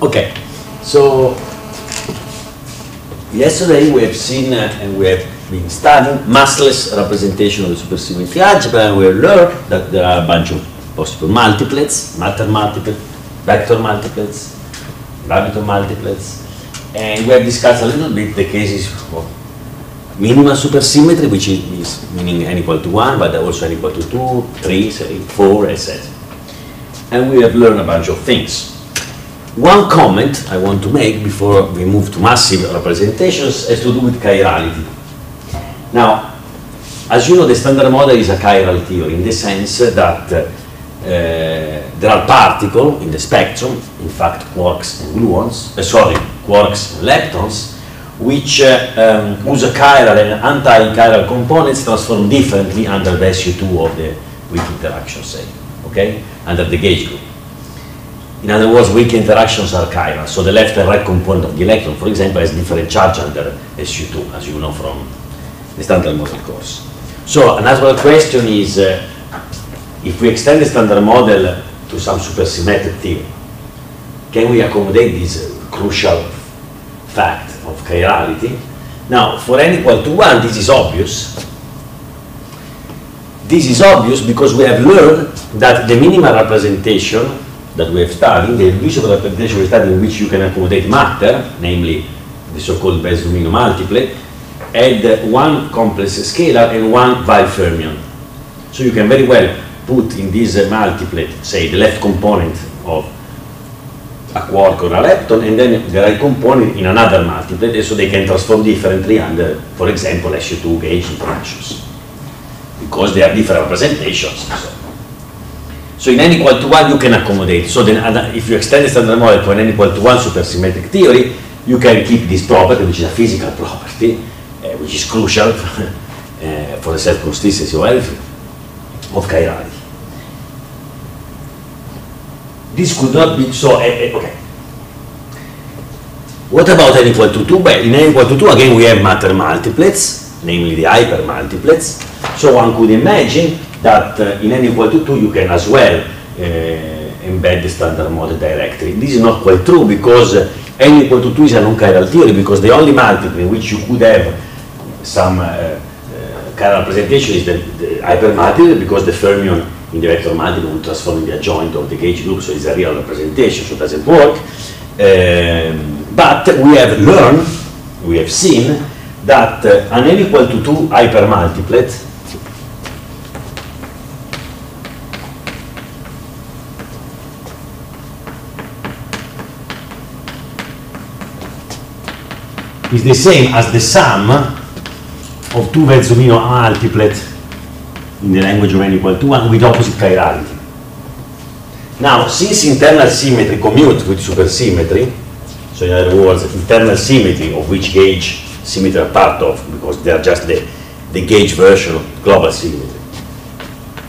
Okay, so yesterday we have seen uh, and we have been studying massless representation of the supersymmetry algebra and we have learned that there are a bunch of possible multiplets, matter multiplets, vector multiplets, graviton multiplets, and we have discussed a little bit the cases of minimal supersymmetry, which is meaning n equal to 1, but also n equal to 2, 3, say, 4, etc. And we have learned a bunch of things. One comment I want to make before we move to massive representations has to do with chirality. Now, as you know, the standard model is a chiral theory in the sense that uh, there are particles in the spectrum, in fact quarks and gluons, uh, sorry, quarks and leptons, which uh, um, use a chiral and anti-chiral components transform differently under the SU2 of the weak interaction, say, okay, under the gauge group. In other words, weak interactions are chiral. So the left and right component of the electron, for example, has different charge under SU2, as you know from the standard model course. So another question is, uh, if we extend the standard model to some supersymmetric theory, can we accommodate this crucial fact of chirality? Now, for n equal to 1, this is obvious. This is obvious because we have learned that the minimal representation that we have studied, the reducible representation we studied in which you can accommodate matter, namely the so-called Bess-Zumino multiplet, had one complex scalar and one Weyl-Fermion. So you can very well put in this multiplet, say, the left component of a quark or a lepton, and then the right component in another multiplet, so they can transform differently under, for example, SU2 gauge interactions, because they are different representations. So. So in n equal to 1 you can accommodate. So then if you extend the standard model to an n equal to 1 supersymmetric theory, you can keep this property, which is a physical property, uh, which is crucial uh, for the self-consistency of everything, of chirality. This could not be, so, uh, okay. What about n equal to 2? Well, in n equal to 2, again, we have matter multiplets, namely the hypermultiplets. So one could imagine that uh, in n equal to 2 you can as well uh, embed the standard model directly. This is not quite true because uh, n equal to 2 is a non-chiral theory because the only multiple in which you could have some chiral representation is the, the hypermultiple because the fermion in the vector multiple will transform in the adjoint of the gauge group, so it's a real representation, so it doesn't work. Um, but we have learned, we have seen that uh, an n equal to 2 hypermultiplet is the same as the sum of two Verzumino multiplet in the language of n equal to 1 with opposite chirality. Now, since internal symmetry commutes with supersymmetry, so in other words, internal symmetry of which gauge symmetry are part of, because they are just the, the gauge version of global symmetry,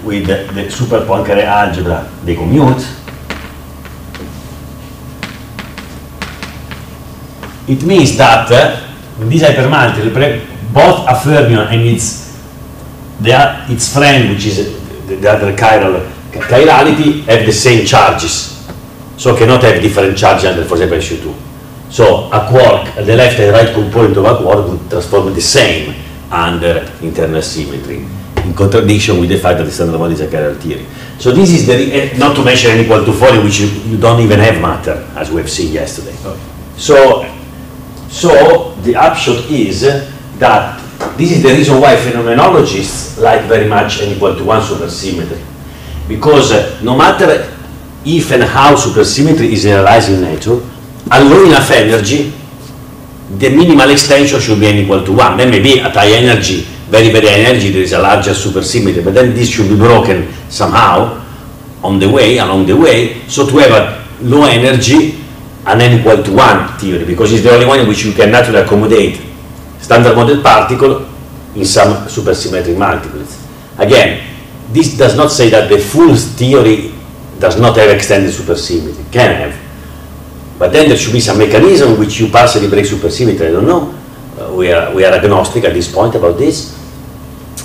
with the, the super Poincare algebra, they commute, it means that uh, in this hypermultiple, both a fermion and its the, its friend, which is the, the other chiral chirality, have the same charges. So cannot have different charges under, for example, SU2. So a quark, the left and right component of a quark would transform the same under internal symmetry, in contradiction with the fact that the standard model is a chiral theory. So this is the, not to mention n equal to 4, in which you, you don't even have matter, as we have seen yesterday. Okay. So so the upshot is that this is the reason why phenomenologists like very much n equal to 1 supersymmetry. Because uh, no matter if and how supersymmetry is realized in nature, at low enough energy, the minimal extension should be n equal to 1. Then maybe at high energy, very, very high energy, there is a larger supersymmetry, but then this should be broken somehow on the way, along the way. So to have a low energy, an n equal to 1 theory because it's the only one in which you can naturally accommodate standard model particle in some supersymmetric multiplets. Again, this does not say that the full theory does not have extended supersymmetry, can have. But then there should be some mechanism which you partially break supersymmetry, I don't know. Uh, we, are, we are agnostic at this point about this,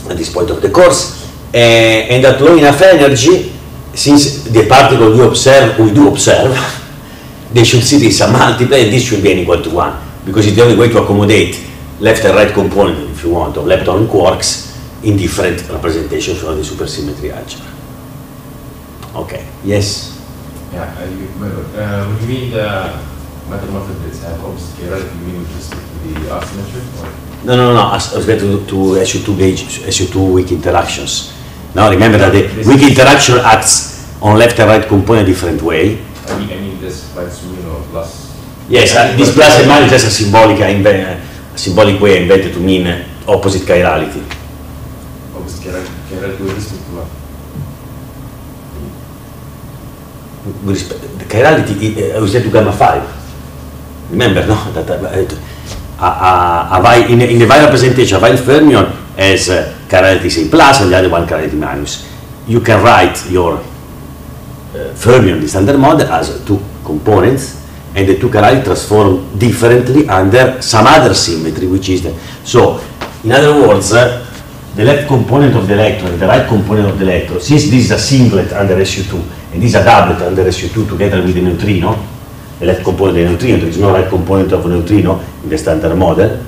at this point of the course. Uh, and at low enough energy, since the particle we observe, we do observe, they should see this a multiply and this should be n equal to 1 because it's the only way to accommodate left and right component, if you want, of lepton quarks in different representations of the supersymmetry algebra. Okay, yes? Yeah, uh, you, uh, when you mean the matter method that have opposite chirality, you mean to the asymmetry? Or? No, no, no, no, as respect to, to SU2 gauge, SU2 weak interactions. Now remember that the weak interaction acts on left and right component a different way. I mean, I mean this plus you know plus. Yes, uh, this plus and minus is just a symbolic, uh, inve- a symbolic way invented to mean uh, opposite chirality. Opposite chirality, chirality with respect to what? with respect, the chirality uh, is to gamma 5. Remember, no? That, uh, a, a, a vi- in, in the viral presentation, a Weyl fermion has uh, chirality say plus and the other one chirality minus. You can write your uh, fermion, the standard model, as two components, and the two chirality transform differently under some other symmetry, which is the. So, in other words, uh, the left component of the electron and the right component of the electron, since this is a singlet under SU2 and this is a doublet under SU2 together with the neutrino, the left component of the neutrino, there is no right component of neutrino in the standard model,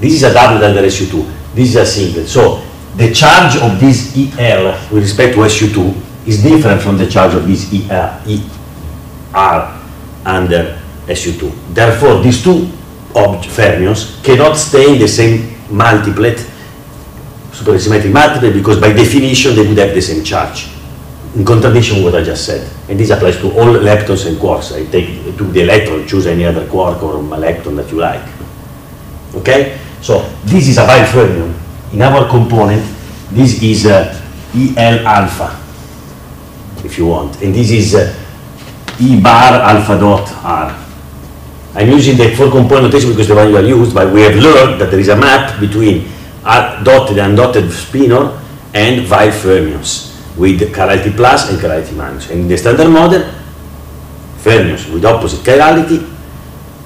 this is a doublet under SU2, this is a singlet. So the charge of this EL with respect to SU2 is different from the charge of this ER, ER under SU2. Therefore, these two fermions cannot stay in the same multiplet supersymmetric multiplet because by definition they would have the same charge in contradiction with what I just said. And this applies to all leptons and quarks. I take to the electron, choose any other quark or lepton that you like. Okay? So this is a Weyl fermion. In our component, this is uh, EL alpha, if you want. And this is uh, E bar alpha dot R. I'm using the four component notation because the one you are used, but we have learned that there is a map between dotted and undotted spinor and Weyl fermions with chirality plus and chirality minus. And in the standard model, fermions with opposite chirality,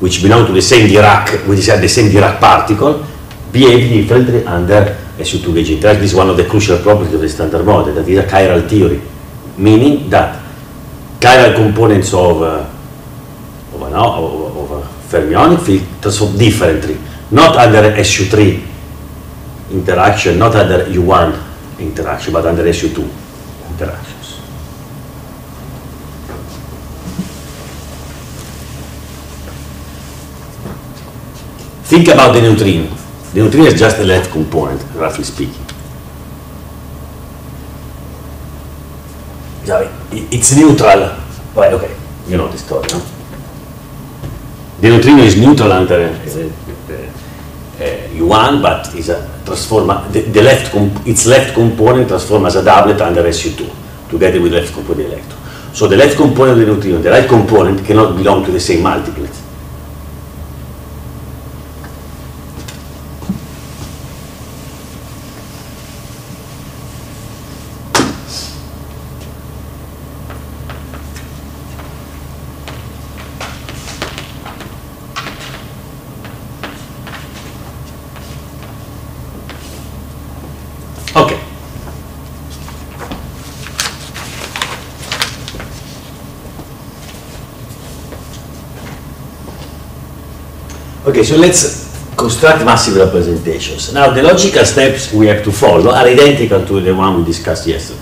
which belong to the same Dirac, which are the same Dirac particle, behave differently under SU2 gauge interaction. This is one of the crucial properties of the standard model, that is a chiral theory, meaning that chiral components of, uh, of, an, of, of a fermionic field transform differently, not under SU3 interaction, not under U1 interaction, but under SU2 interactions. Think about the neutrino. The neutrino is just a left component, roughly speaking. It's neutral. Right, okay, you know the story, no? The neutrino is neutral under uh, uh, U1, but is a transform the, the left its left component transform as a doublet under SU2 together with left component electron. So the left component of the neutrino, the right component cannot belong to the same multiplet. Okay, so let's construct massive representations. Now, the logical steps we have to follow are identical to the one we discussed yesterday,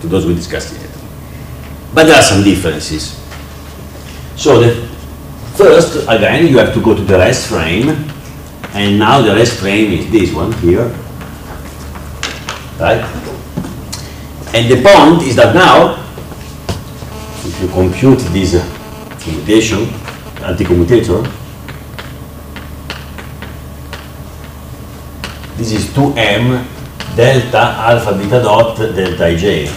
to those we discussed yesterday. But there are some differences. So the first, again, you have to go to the rest frame, and now the rest frame is this one here, right? And the point is that now, if you compute this uh, commutation, anti-commutator, this is 2m delta alpha beta dot delta ij.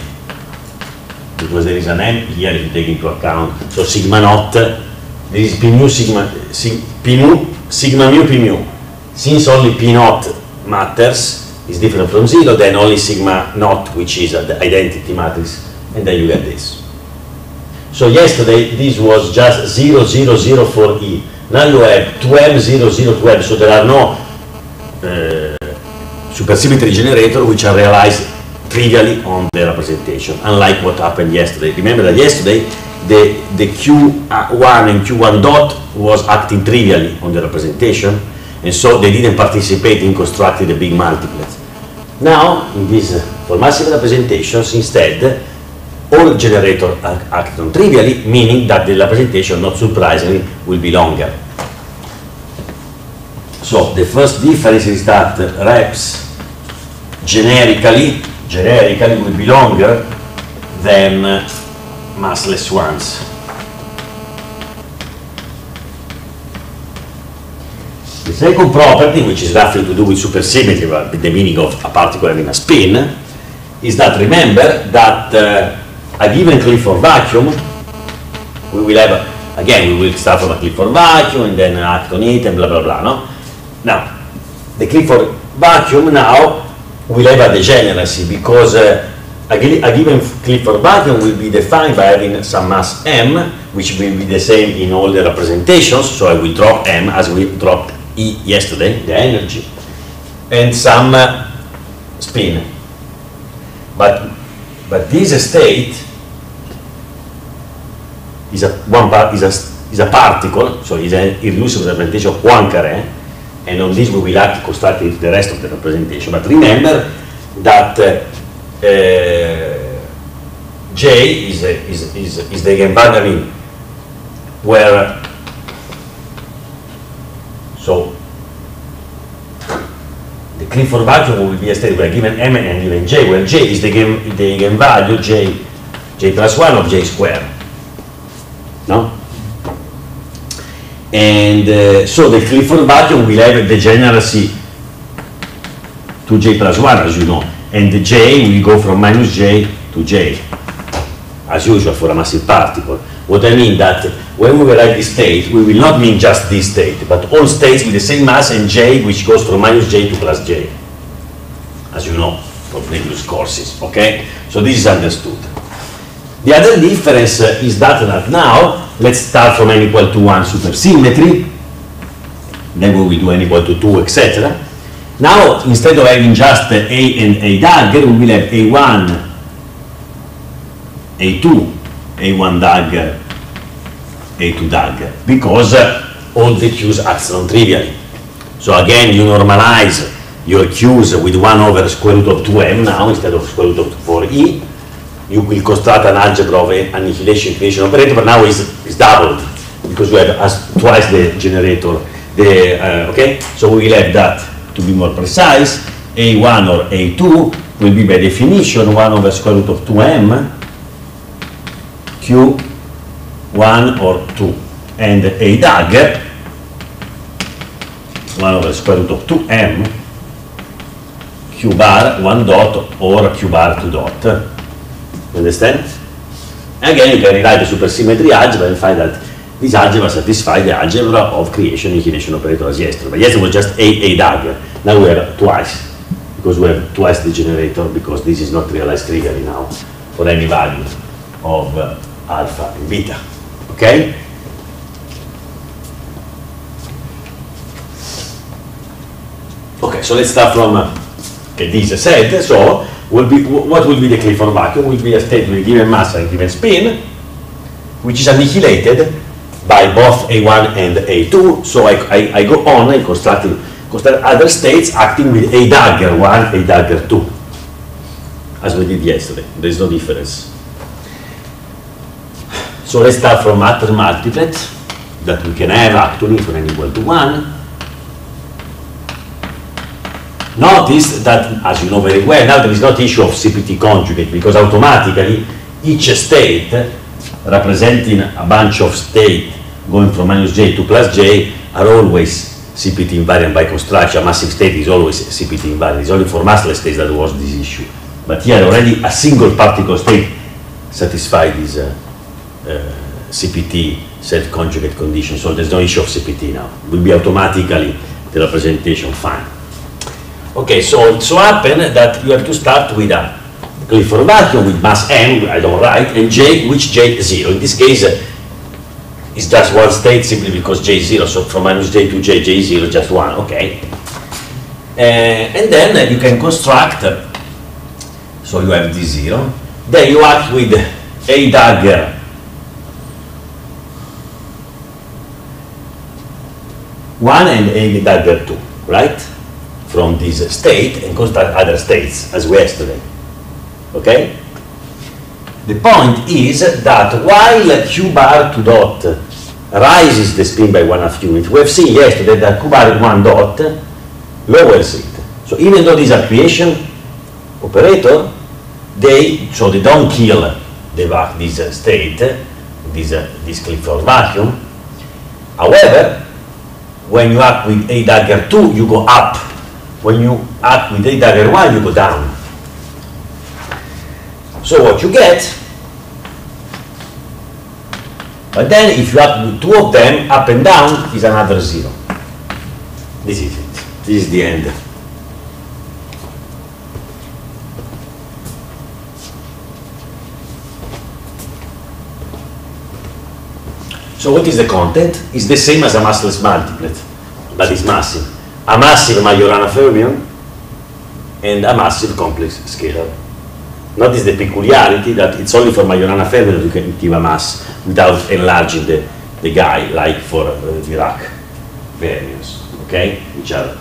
Because there is an m here if you take into account. So sigma naught, there is p mu sigma, sig, p mu, sigma mu p mu. Since only p naught matters, is different from zero, then only sigma naught, which is the identity matrix, and then you get this. So yesterday, this was just 0, 0, 0 for E. Now you have 2M, 0, 0, 2M, so there are no uh, supersymmetry generator which are realized trivially on the representation, unlike what happened yesterday. Remember that yesterday the, the Q1 and Q1 dot was acting trivially on the representation, and so they didn't participate in constructing the big multiplets. Now, in these for massive representations, instead, all generators act on trivially, meaning that the representation, not surprisingly, will be longer. So the first difference is that reps generically, generically will be longer than massless ones. The second property, which is roughly to do with supersymmetry, but the meaning of a particle having a spin, is that remember that uh, a given Clifford vacuum, we will have, again, we will start from a Clifford vacuum and then act on it and blah, blah, blah, no? Now, the Clifford vacuum now will have a degeneracy because uh, a, given Clifford vacuum will be defined by having some mass m, which will be the same in all the representations, so I will drop m as we dropped E yesterday, the energy, and some uh, spin. But, but this state is a, one part, is a, is a particle, so it's an irreducible representation of Poincare, and on this we will have to construct the rest of the representation. But remember that uh, uh, J is, a, is, is, is the Eigenvalue where so the Clifford vacuum will be a state where given M and given J, where J is the, the eigenvalue J, J plus 1 of J squared. No? And uh, so the Clifford vacuum will have a degeneracy to J plus 1, as you know. And the J will go from minus J to J, as usual for a massive particle. What I mean that when we write this state, we will not mean just this state, but all states with the same mass and J, which goes from minus J to plus J, as you know from previous courses, okay? So this is understood. The other difference is that, that now, let's start from n equal to 1 supersymmetry, then we will do n equal to 2, etc. Now, instead of having just A and A dagger, we will have A1, A2, A1 dagger, A2 dagger, because all the Q's act non-trivially. So again, you normalize your Q's with 1 over square root of 2m now instead of square root of 4e, you will construct an algebra of annihilation equation operator, but now it's, it's doubled because you have as twice the generator. The, uh, okay, so we will have that to be more precise. A1 or A2 will be by definition 1 over square root of 2m Q1 or 2 and A dagger 1 over square root of 2m Q bar 1 dot or Q bar 2 dot you understand? Again, you can rewrite the supersymmetry algebra and find that this algebra satisfies the algebra of creation inclination operator as yesterday. But yesterday was just a, a dagger. Now we have twice, because we have twice the generator, because this is not realized trivially now for any value of uh, alpha and beta. Okay? Okay, so let's start from uh, this said. So will be, what will be the Clifford vacuum? Will be a state with a given mass and given spin, which is annihilated by both A1 and A2. So I, I, I go on and construct, construct other states acting with A dagger 1, A dagger 2, as we did yesterday. There is no difference. So let's start from matter multiplet that we can have actually for n equal to 1 Notice that, as you know very well, now there is not issue of CPT conjugate because automatically each state representing a bunch of state going from minus j to plus j are always CPT invariant by construction. A massive state is always CPT invariant. It's only for massless states that was this issue. But here already a single particle state satisfies this uh, uh, CPT self-conjugate condition. So there's no issue of CPT now. It will be automatically the representation fine. Okay, so it so happen that you have to start with a Clifford vacuum with mass m, I don't write, and j, which j is 0. In this case, uh, it's just one state simply because j is 0, so from minus j to j, j is 0, just 1, okay. Uh, and then uh, you can construct, uh, so you have d0, then you act with a dagger one and a dagger two, right? From this state and construct other states as we yesterday. Okay? The point is that while q bar 2 dot rises the spin by one half unit, we have seen yesterday that q bar 1 dot lowers it. So even though these are creation operator, they so they don't kill the vac this uh, state, this uh, this Clifford vacuum. However, when you act with A dagger 2, you go up. When you act with A dagger 1, you go down. So what you get, but then if you with two of them, up and down is another zero. This is it. This is the end. So what is the content? It's the same as a massless multiplet, but it's massive. A massive Majorana fermion and a massive complex scalar. Notice the peculiarity that it's only for Majorana fermion that you can give a mass without enlarging the, the guy, like for uh, Dirac fermions, okay? Which are,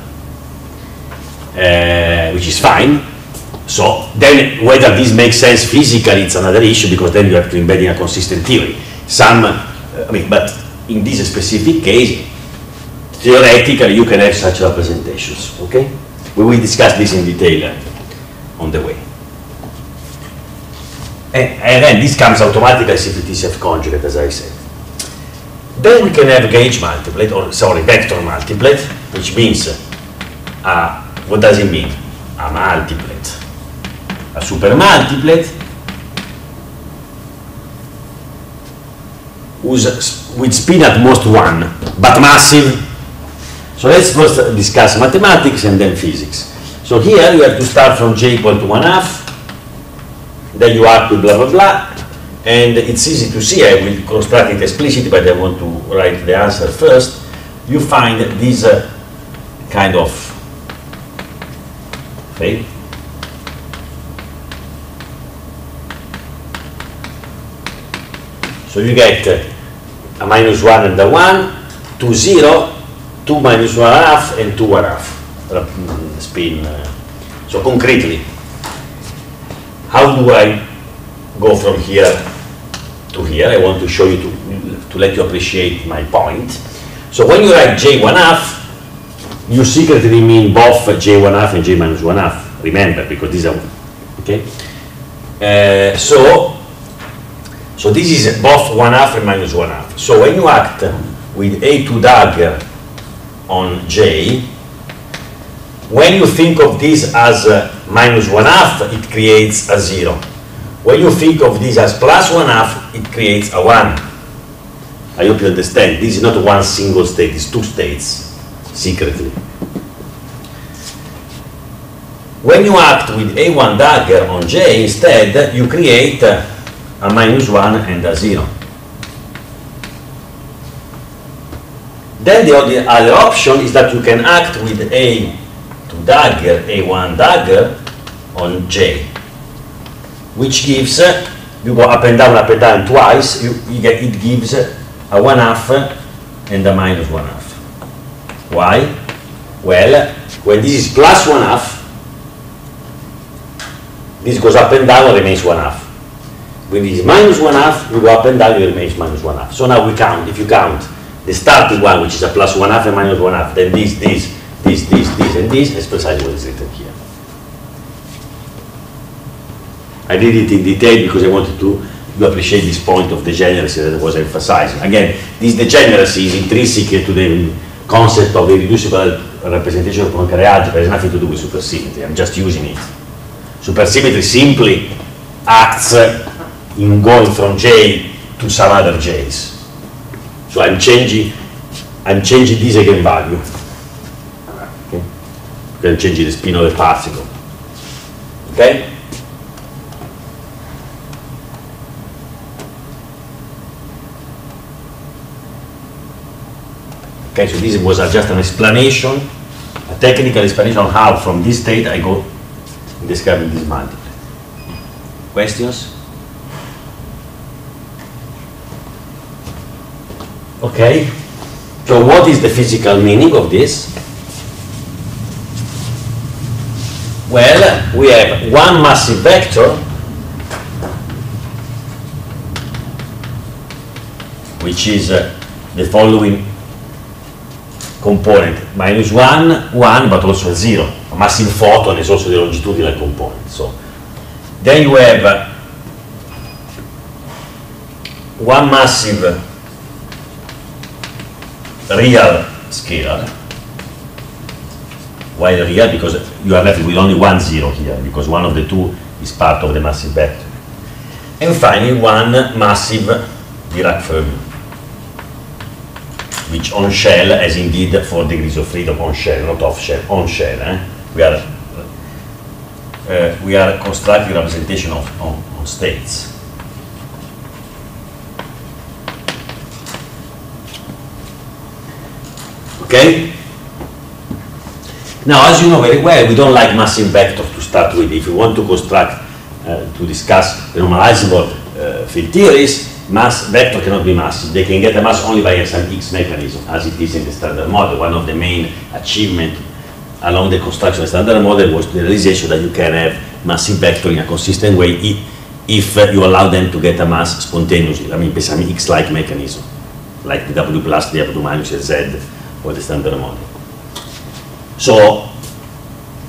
uh, which is fine. So then whether this makes sense physically, it's another issue because then you have to embed in a consistent theory. Some I mean, but in this specific case, theoretically you can have such representations, okay? We will discuss this in detail uh, on the way. And, and then this comes automatically as if it is F-conjugate, as I said. Then we can have gauge multiplet, or sorry, vector multiplet, which means, uh, what does it mean? A multiplet. A supermultiplet who's with spin at most one, but massive. So let's first discuss mathematics and then physics. So here you have to start from j equal to one half, then you add to blah blah blah, and it's easy to see, I will construct it explicitly, but I want to write the answer first. You find this uh, kind of thing. So you get uh, a minus 1 and a 1, 2, 0, 2 minus 1 half, and 2 1 half spin. Uh, so concretely, how do I go from here to here? I want to show you, to, to let you appreciate my point. So when you write j 1 half, you secretly mean both j 1 half and j minus 1 half. Remember, because these are, okay? Uh, so so this is both 1 half and minus 1 half. So when you act with A2 dagger on J, when you think of this as uh, minus 1 half, it creates a 0. When you think of this as plus 1 half, it creates a 1. I hope you understand. This is not one single state, it's two states, secretly. When you act with A1 dagger on J, instead, you create uh, a minus 1 and a 0. Then the other option is that you can act with a to dagger, a1 dagger on j, which gives, you go up and down, up and down twice, you, you get, it gives a 1 half and a minus 1 half. Why? Well, when this is plus 1 half, this goes up and down and remains 1 half. When it is minus one half, you go up and down, it remains minus one half. So now we count, if you count the starting one, which is a plus one half and minus one half, then this, this, this, this, this, and this is precisely what is written here. I did it in detail because I wanted to you appreciate this point of degeneracy that I was emphasizing. Again, this degeneracy is intrinsic to the concept of irreducible representation of Poincare algebra. It has nothing to do with supersymmetry. I'm just using it. Supersymmetry simply acts in going from J to some other J's. So I'm changing, I'm changing this eigenvalue. Okay? I'm changing the spin of the particle. Okay? Okay, so this was just an explanation, a technical explanation on how from this state I go describing this multiplet. Questions? Okay. So what is the physical meaning of this? Well, we have one massive vector which is uh, the following component minus 1, 1 but also 0 a massive photon is also the longitudinal component so then you have uh, one massive real scalar why real because you are left with only one zero here because one of the two is part of the massive vector and finally one massive Dirac fermion which on shell as indeed four degrees of freedom on shell, not off shell, on shell. Eh? We are uh, we are constructing representation of on, on states. Okay? Now, as you know very well, we don't like massive vector to start with. If you want to construct, uh, to discuss normalizable uh, field theories, mass vector cannot be massive. They can get a mass only by some Higgs mechanism, as it is in the standard model. One of the main achievements along the construction of the standard model was the realization that you can have massive vector in a consistent way if, if you allow them to get a mass spontaneously. I mean, by some Higgs-like mechanism, like the W plus, the W minus, Z, standard model. So,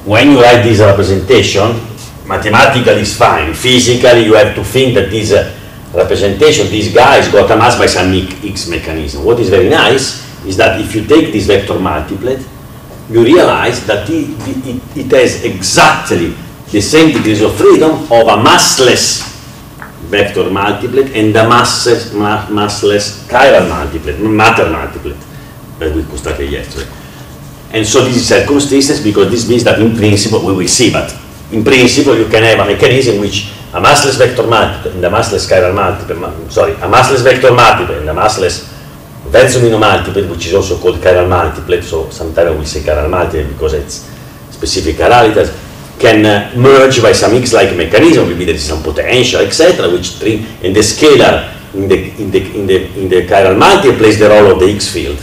when you write this representation, mathematically is fine. Physically, you have to think that this uh, representation, these guys got a mass by some Higgs mechanism. What is very nice is that if you take this vector multiplet, you realize that it, it, it has exactly the same degrees of freedom of a massless vector multiplet and a massless, ma massless chiral multiplet, matter multiplet that we constructed yesterday. And so this is circumstance because this means that in principle, we will see, but in principle you can have a mechanism which a massless vector multiple and a massless chiral multiple, sorry, a massless vector multiple and a massless Verzolino multiple, which is also called chiral multiplet, so sometimes we say chiral multiplet because it's specific chiralities, can uh, merge by some X-like mechanism, maybe there is some potential, etc., which and the scalar in the, in the, in the, in the chiral multiple plays the role of the X field,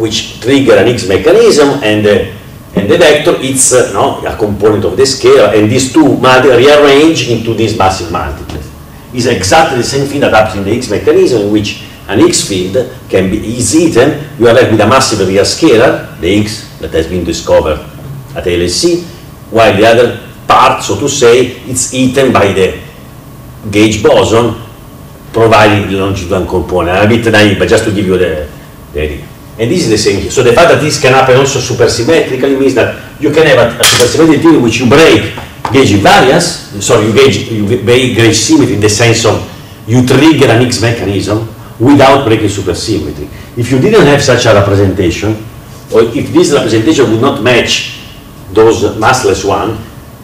which trigger an Higgs mechanism and uh, and the vector it's uh, no, a component of the scalar and these two rearrange into this massive multiplet. It's exactly the same thing that happens in the Higgs mechanism in which an Higgs field can be is eaten, you are left with a massive real scalar, the Higgs that has been discovered at LHC, while the other part, so to say, it's eaten by the gauge boson, providing the longitudinal component. I'm a bit naive, but just to give you the, the idea. And this is the same here. So the fact that this can happen also supersymmetrically means that you can have a, a supersymmetric theory which you break gauge invariance, sorry, you gauge, you break gauge symmetry in the sense of you trigger an Higgs mechanism without breaking supersymmetry. If you didn't have such a representation, or if this representation would not match those massless one,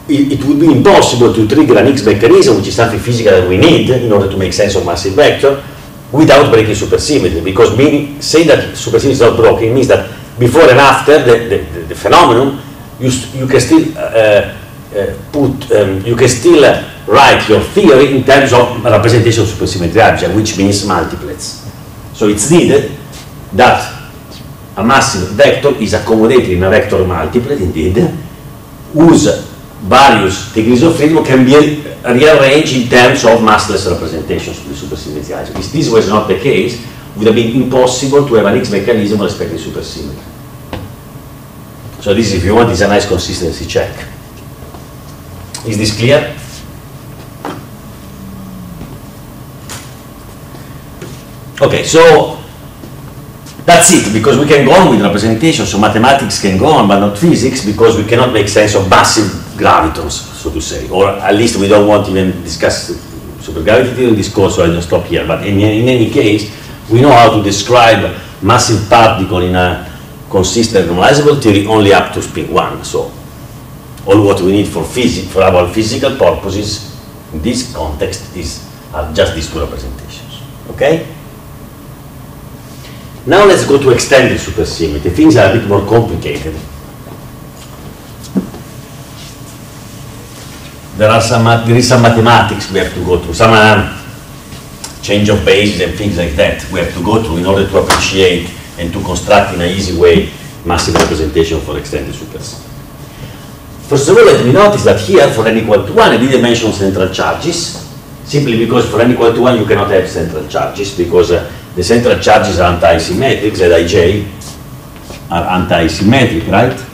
it, it, would be impossible to trigger an Higgs mechanism, which is something physical that we need in order to make sense of massive vector, without breaking supersymmetry. Because meaning, saying that supersymmetry is not broken means that before and after the, the, the phenomenon, you, you can still uh, uh, put, um, you can still uh, write your theory in terms of representation of supersymmetry object, which means multiplets. So it's needed that a massive vector is accommodated in a vector multiplet, indeed, whose various degrees of freedom can be rearranged in terms of massless representations of the supersymmetry. If this was not the case, it would have been impossible to have an Higgs mechanism respecting supersymmetry. So this, if you want, is a nice consistency check. Is this clear? Okay, so that's it, because we can go on with representation, so mathematics can go on, but not physics, because we cannot make sense of massive gravitons, so to say, or at least we don't want to even discuss supergravity theory in this course, so I don't stop here. But in, in any case, we know how to describe massive particle in a consistent normalizable theory only up to spin 1. So all what we need for physics, for our physical purposes in this context is are just these two representations. Okay? Now let's go to extended supersymmetry. Things are a bit more complicated. There are some there is some mathematics we have to go through, some uh, change of bases and things like that we have to go through in order to appreciate and to construct in an easy way massive representation for extended supersymmetry. First of all, let me notice that here, for n equal to 1, I didn't mention central charges, simply because for n equal to 1 you cannot have central charges, because uh, the central charges are anti-symmetric, Zij are anti-symmetric, right?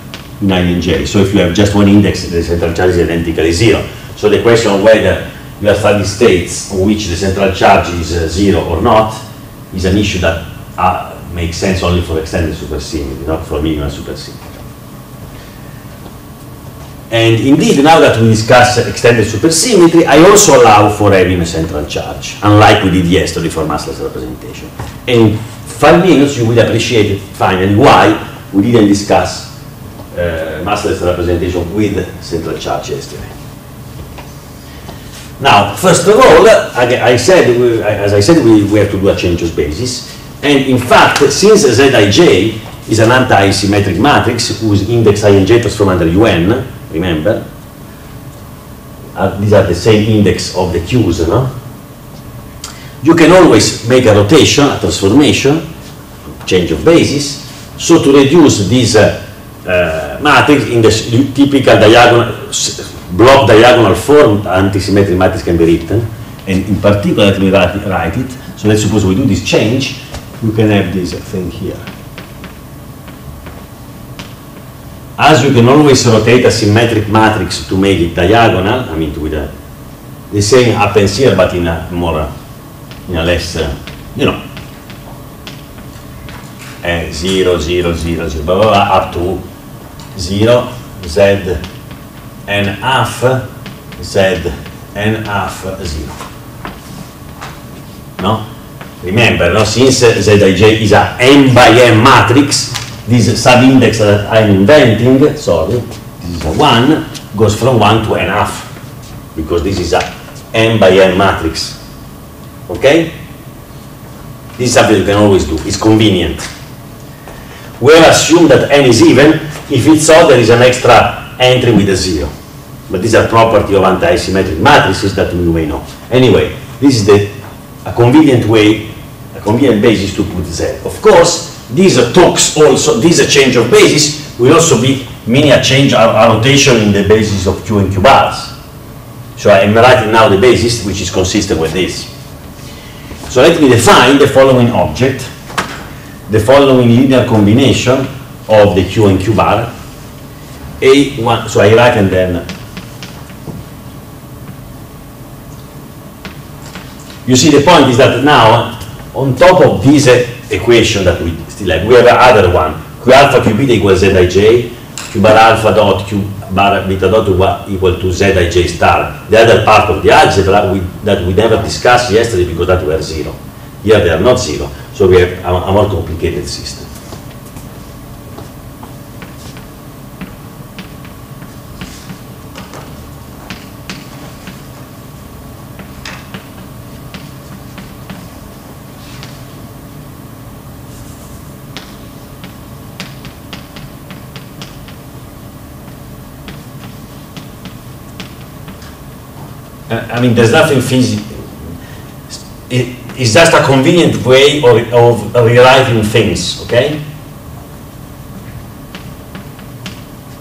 In i and j. So if you have just one index, the central charge is identically zero. So the question whether you have study states on which the central charge is uh, zero or not is an issue that uh, makes sense only for extended supersymmetry, not for minimal supersymmetry. And indeed, now that we discuss extended supersymmetry, I also allow for having a central charge, unlike we did yesterday for massless representation. And in five minutes, you will appreciate finally why we didn't discuss uh, massless representation with central charge yesterday. Now, first of all, I, I said, as I said, we, we have to do a change of basis. And in fact, since Zij is an anti-symmetric matrix whose index i and j transform under un, remember? Uh, these are the same index of the Qs, no? You can always make a rotation, a transformation, change of basis, so to reduce this uh, uh, matrix in the typical diagonal, block diagonal form, anti-symmetric matrix can be written, and in particular, let me write, write it. So let's suppose we do this change, we can have this thing here. as you can always rotate a symmetric matrix to make it diagonal, I mean with a, the same happens here but in a more, in a less, uh, you know, uh, 0, 0, 0, 0, blah, blah, blah, up to 0, z n half, z n half 0. No? Remember, no? since Zij is a n by n matrix, this sub-index that I'm inventing, sorry, this is a 1, goes from 1 to n half, because this is a n by n matrix. Okay? This is something you can always do, it's convenient. We'll assume that n is even, if it's odd there is an extra entry with a 0. But these are property of anti-symmetric matrices that we may know. Anyway, this is the, a convenient way, a convenient basis to put z. Of course, these are talks also, this change of basis will also be meaning a change, a, a rotation in the basis of Q and Q bars. So I'm writing now the basis which is consistent with this. So let me define the following object, the following linear combination of the Q and Q bar. A1, so I write and then you see the point is that now on top of this equation that we still have. We have another one. Q alpha Q beta equals Zij, Q bar alpha dot Q bar beta dot equal to Zij star. The other part of the algebra we, that we never discussed yesterday because that were zero. Here they are not zero. So we have a, a more complicated system. I mean, there's nothing physical. It, it's just a convenient way of, of, rewriting things, okay?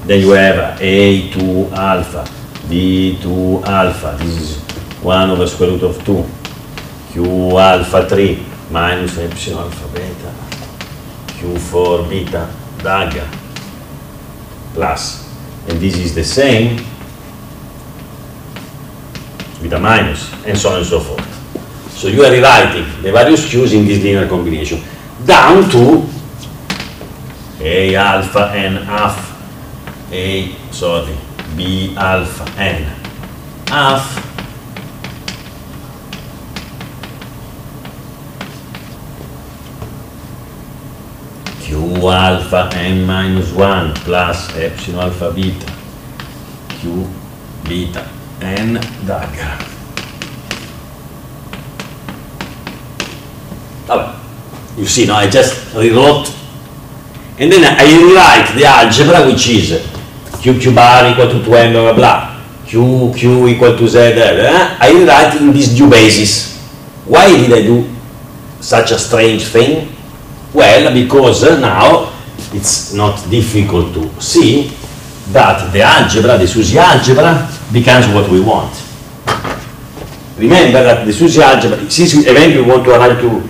Then you have A2 alpha, B2 alpha, this is 1 over square root of 2, Q alpha 3 minus epsilon alpha beta, Q4 beta dagger plus, and this is the same with a minus, and so on and so forth. So you are rewriting the various Q's in this linear combination down to A alpha n half, A, sorry, B alpha n half Q alpha n minus 1 plus epsilon alpha beta Q beta and dagger. Oh, you see, now I just rewrote, and then I rewrite the algebra, which is q q bar equal to 2m, blah, blah, blah, q q equal to z, eh? I rewrite in this new basis. Why did I do such a strange thing? Well, because now it's not difficult to see that the algebra, the SUSY algebra, becomes what we want. Remember that the SUSY algebra, since we eventually want to arrive to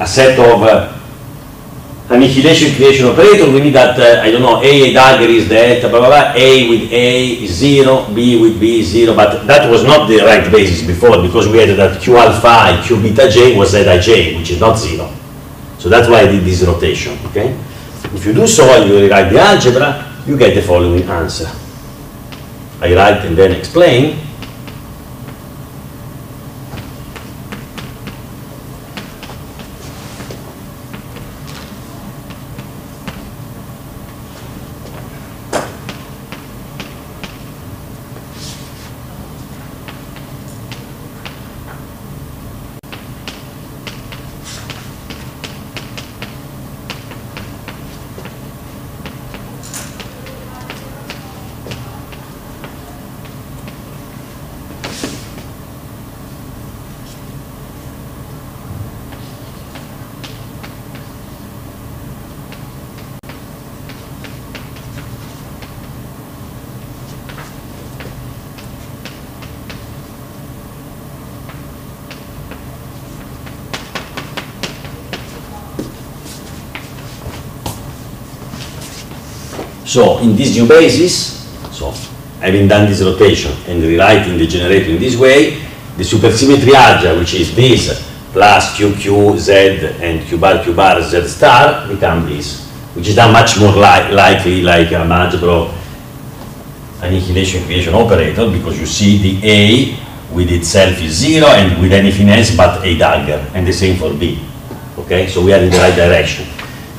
a set of uh, annihilation creation operator, we need that, uh, I don't know, A, dagger is that, blah, blah, blah, A with A is 0, B with B is 0, but that was not the right basis before because we had that Q alpha I, Q beta J was Zij, which is not 0. So that's why I did this rotation, okay? If you do so and you rewrite the algebra, you get the following answer. I write and then explain. So in this new basis, so having done this rotation and rewriting the generator in this way, the supersymmetry algebra, which is this plus q q z and q bar q bar z star, become this, which is done much more li likely like an algebra annihilation creation operator because you see the A with itself is zero and with anything else but a dagger, and the same for B. Okay, so we are in the right direction.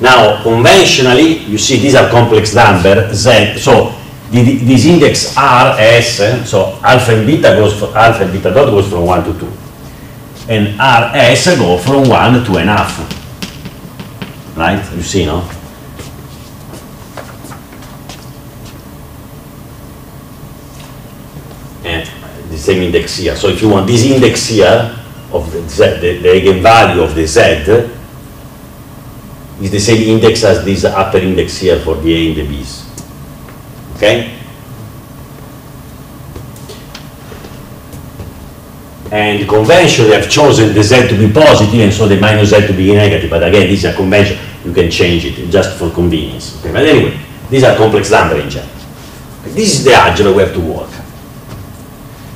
Now, conventionally, you see these are complex number, Z, so the, this index R, S, so alpha and beta goes for, alpha and beta dot goes from 1 to 2. And R, S go from 1 to half. Right? You see, no? And the same index here. So if you want this index here of the Z, the, the eigenvalue of the Z, is the same index as this upper index here for the A and the B's. Okay? And conventionally I've chosen the Z to be positive and so the minus Z to be negative, but again this is a convention, you can change it just for convenience. Okay? But anyway, these are complex number in general. This is the algebra we have to work.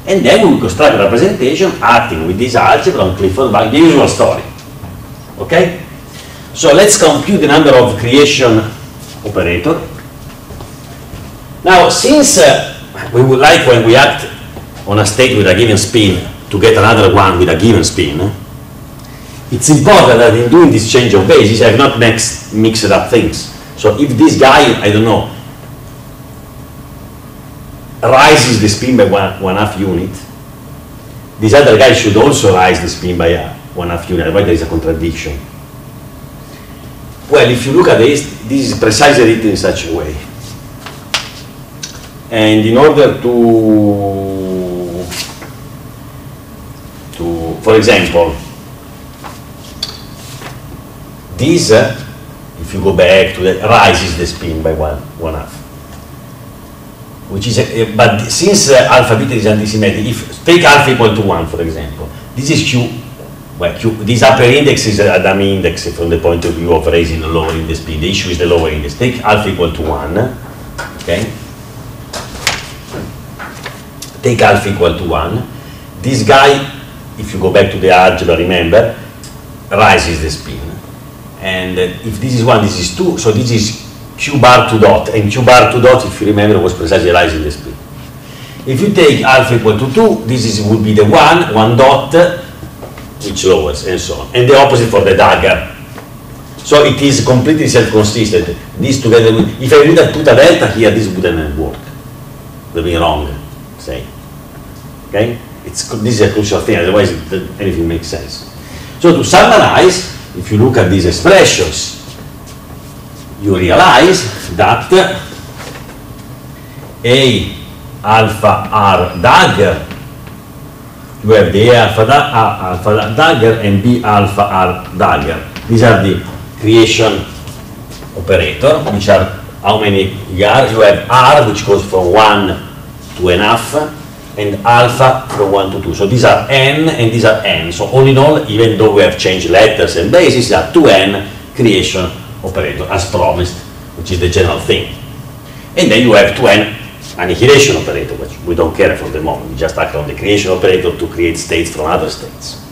And then we construct a representation acting with this algebra on Clifford Bank, the usual story. Okay? So let's compute the number of creation operator. Now, since uh, we would like when we act on a state with a given spin to get another one with a given spin, it's important that in doing this change of basis, I have not mixed, mixed up things. So if this guy, I don't know, rises the spin by one, one half unit, this other guy should also rise the spin by a one half unit, otherwise there is a contradiction. Well, if you look at this, this is precisely written in such a way. And in order to, to for example, this, uh, if you go back to the, rises the spin by one, one half. Which is, a, but since uh, alpha beta is antisymmetric, if take alpha equal to 1, for example, this is q well, Q, this upper index is a dummy index from the point of view of raising or lowering index speed. The issue is the lower index. Take alpha equal to 1, okay? Take alpha equal to 1. This guy, if you go back to the algebra, remember, rises the spin. And uh, if this is 1, this is 2, so this is q bar 2 dot. And q bar 2 dot, if you remember, was precisely rising the spin. If you take alpha equal to 2, this is, would be the 1, 1 dot, which lowers and so on. And the opposite for the dagger. So it is completely self-consistent. This together with, if I put a delta here, this wouldn't work. Would be wrong, say. Okay? It's, this is a crucial thing, otherwise it, anything makes sense. So to summarize, if you look at these expressions, you realize that A alpha R dagger have the A alpha, da, A alpha dagger and B alpha R dagger. These are the creation operator, which are how many yards? You have R, which goes from 1 to half, and alpha from 1 to 2. So these are n and these are n. So all in all, even though we have changed letters and bases, are 2n creation operator as promised, which is the general thing. And then you have 2n annihilation operator, which we don't care for the moment. We just act on the creation operator to create states from other states.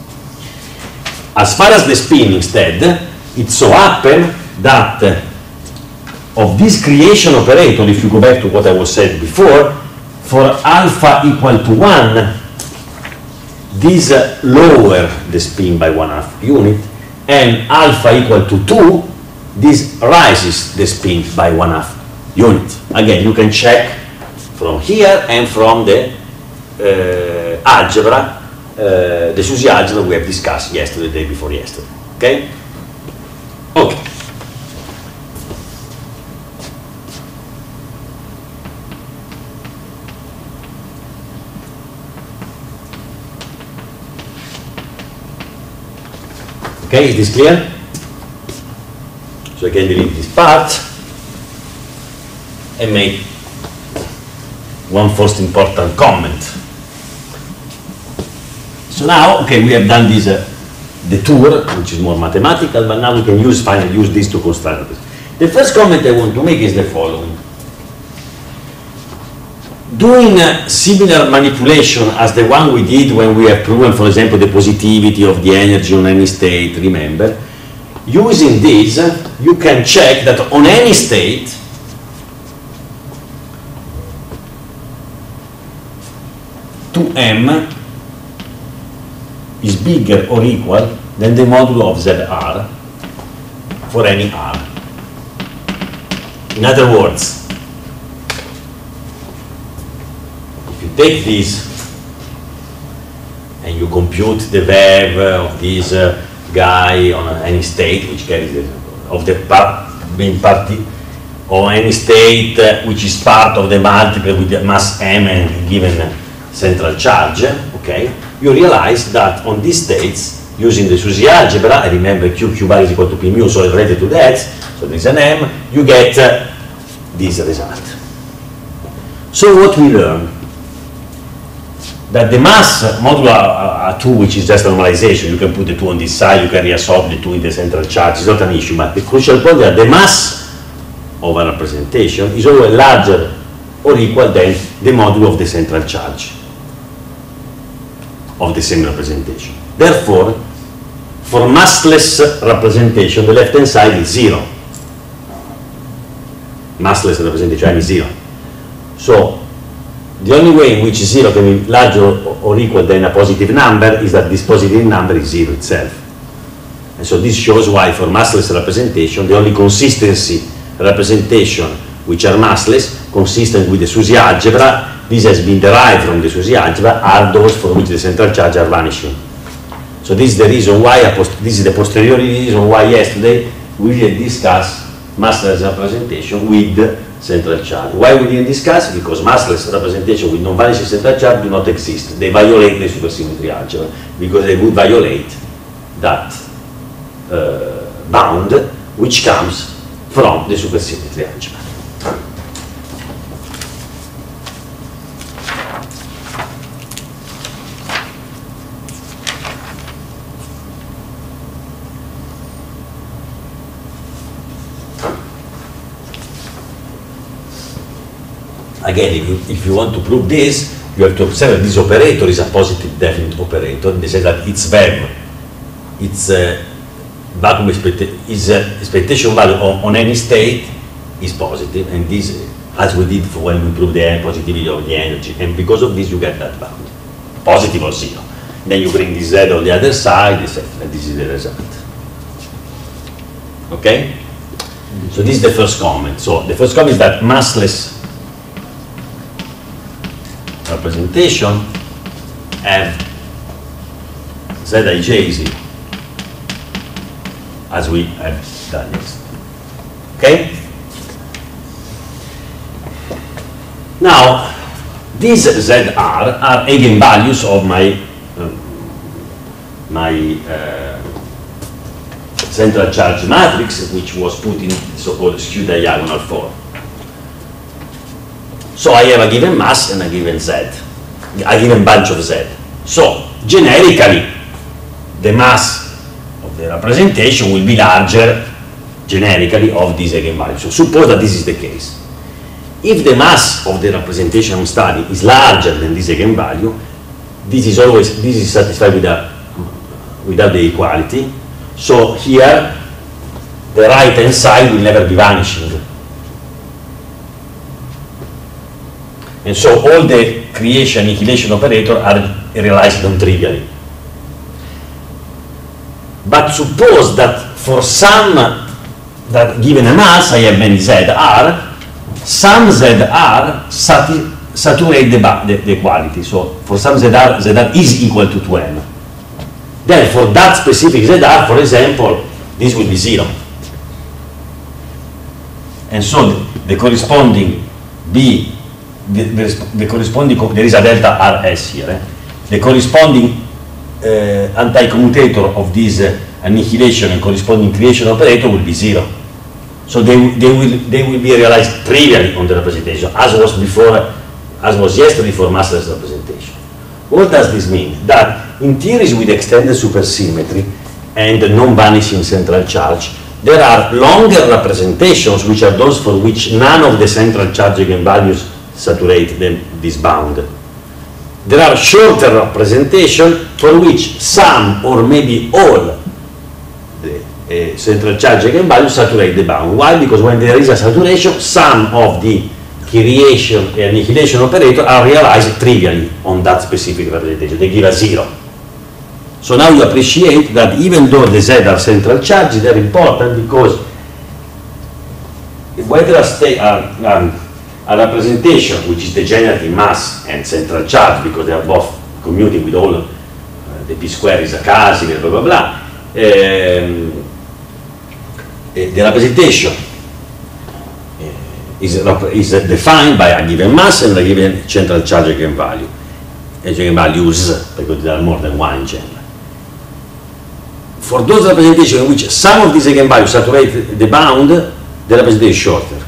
As far as the spin instead, it so happens that of this creation operator, if you go back to what I was saying before, for alpha equal to 1, this uh, lower the spin by one half unit, and alpha equal to 2, this rises the spin by one half unit. Again, you can check from here and from the uh, algebra, uh, the SUSY algebra we have discussed yesterday, the day before yesterday. Okay? Okay. Okay, is this clear? So I can delete this part and make one first important comment. So now, okay, we have done this, uh, the tour, which is more mathematical, but now we can use, finally use this to construct this. The first comment I want to make is the following. Doing a similar manipulation as the one we did when we have proven, for example, the positivity of the energy on any state, remember, using this, you can check that on any state, two m is bigger or equal than the modulo of ZR for any R. In other words, if you take this and you compute the value of this uh, guy on any state which carries the, of the part being party or any state uh, which is part of the multiplet with the mass m and given central charge, okay, you realize that on these states, using the SUSY algebra, I remember q q bar is equal to p mu, so related to that, so there is an m, you get uh, this result. So what we learn? That the mass modulo a 2, which is just normalization, you can put the 2 on this side, you can reabsorb the 2 in the central charge, it's not an issue, but the crucial point is that the mass of a representation is always larger or equal than the modulo of the central charge of the same representation. Therefore, for massless representation, the left-hand side is zero. Massless representation is zero. So, the only way in which zero can be larger or equal than a positive number is that this positive number is zero itself. And so this shows why for massless representation, the only consistency representation which are massless, consistent with the SUSY algebra, this has been derived from the SUSY algebra, are those for which the central charge are vanishing. So this is the reason why, this is the posteriori reason why yesterday we didn't discuss massless representation with central charge. Why we didn't discuss? Because massless representation with non-vanishing central charge do not exist. They violate the supersymmetry algebra because they would violate that uh, bound which comes from the supersymmetry algebra. Again, if you, if you want to prove this, you have to observe this operator is a positive definite operator. They say that its value, its uh, vacuum expectation, its uh, expectation value on, on, any state is positive, and this, as we did for when we proved the positivity of the energy, and because of this you get that bound, positive or zero. Then you bring this z on the other side, and this is the result. Okay? So this is the first comment. So the first comment is that massless representation have Zij as we have done this. Okay? Now, these ZR are eigenvalues of my um, my uh, central charge matrix, which was put in so-called skew diagonal form. So I have a given mass and a given z, a given bunch of z. So generically, the mass of the representation will be larger generically of this eigenvalue. So suppose that this is the case. If the mass of the representation I'm studying is larger than this eigenvalue, this is always this is satisfied with a, without the equality. So here the right hand side will never be vanishing. And so all the creation annihilation operator are realized non-trivially. But suppose that for some that given a mass, I have many ZR, some ZR sati saturate the, the, the, quality. So for some ZR, ZR is equal to 2n. Then for that specific ZR, for example, this will be zero. And so the, the corresponding B, the, the, corresponding, there is a delta RS here, eh? the corresponding uh, anti-commutator of this annihilation and corresponding creation operator will be zero. So they, they, will, they will be realized trivially on the representation, as was before, as was yesterday for massless representation. What does this mean? That in theories with extended supersymmetry and non-vanishing central charge, there are longer representations, which are those for which none of the central charge eigenvalues saturate them, this bound. There are shorter representations for which some or maybe all uh, central charge eigenvalue saturate the bound. Why? Because when there is a saturation, some of the creation and annihilation operator are realized trivially on that specific representation. They give a zero. So now you appreciate that even though the Z are central charges, they're important because whether a, state, uh, um, a representation, which is degenerate in mass and central charge, because they are both commuting with all uh, the p square is a Casimir, blah blah blah. Um, the representation is, is, defined by a given mass and a given central charge eigenvalue, eigenvalues, because there are more than one in general. For those representations in which some of these eigenvalues saturate the bound, the representation is shorter.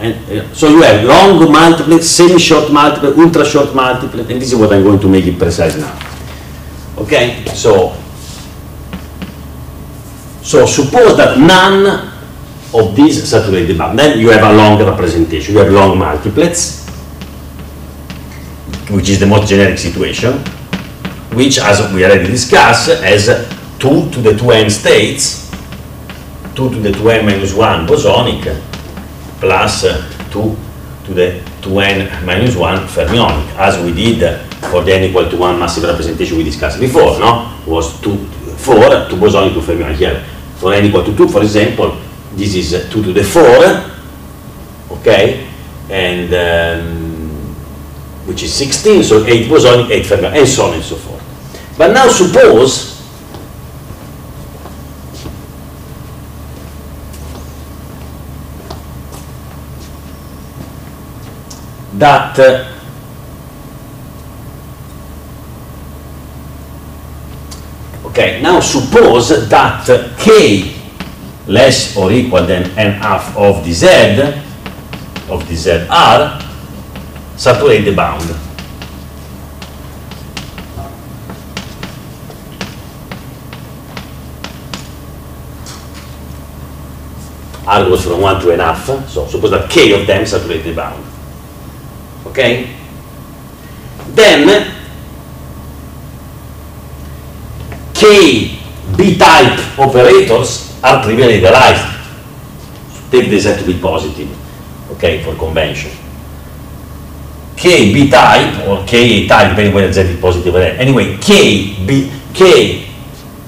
And, uh, so you have long multiplet, semi-short multiplet, ultra-short multiplet, and this is what I'm going to make it precise now. Okay, so so suppose that none of these saturate the. Then you have a long representation. You have long multiplets, which is the most generic situation, which, as we already discussed, has 2 to the 2n states, 2 to the 2n minus 1 bosonic, plus 2 to the 2n minus 1 fermionic, as we did for the n equal to 1 massive representation we discussed before, no? Was 2, 4, 2 bosonic, 2 fermionic. Here, for n equal to 2, for example, this is 2 to the 4, okay, and um, which is 16, so 8 bosonic, 8 fermionic, and so on and so forth. But now suppose that okay now suppose that k less or equal than n half of the z of the zr saturate the bound. R goes from 1 to n half so suppose that k of them saturate the bound okay then k b-type operators are trivially realized take this to be positive okay for convention. K b-type or k type depending whether z is positive or not anyway k b k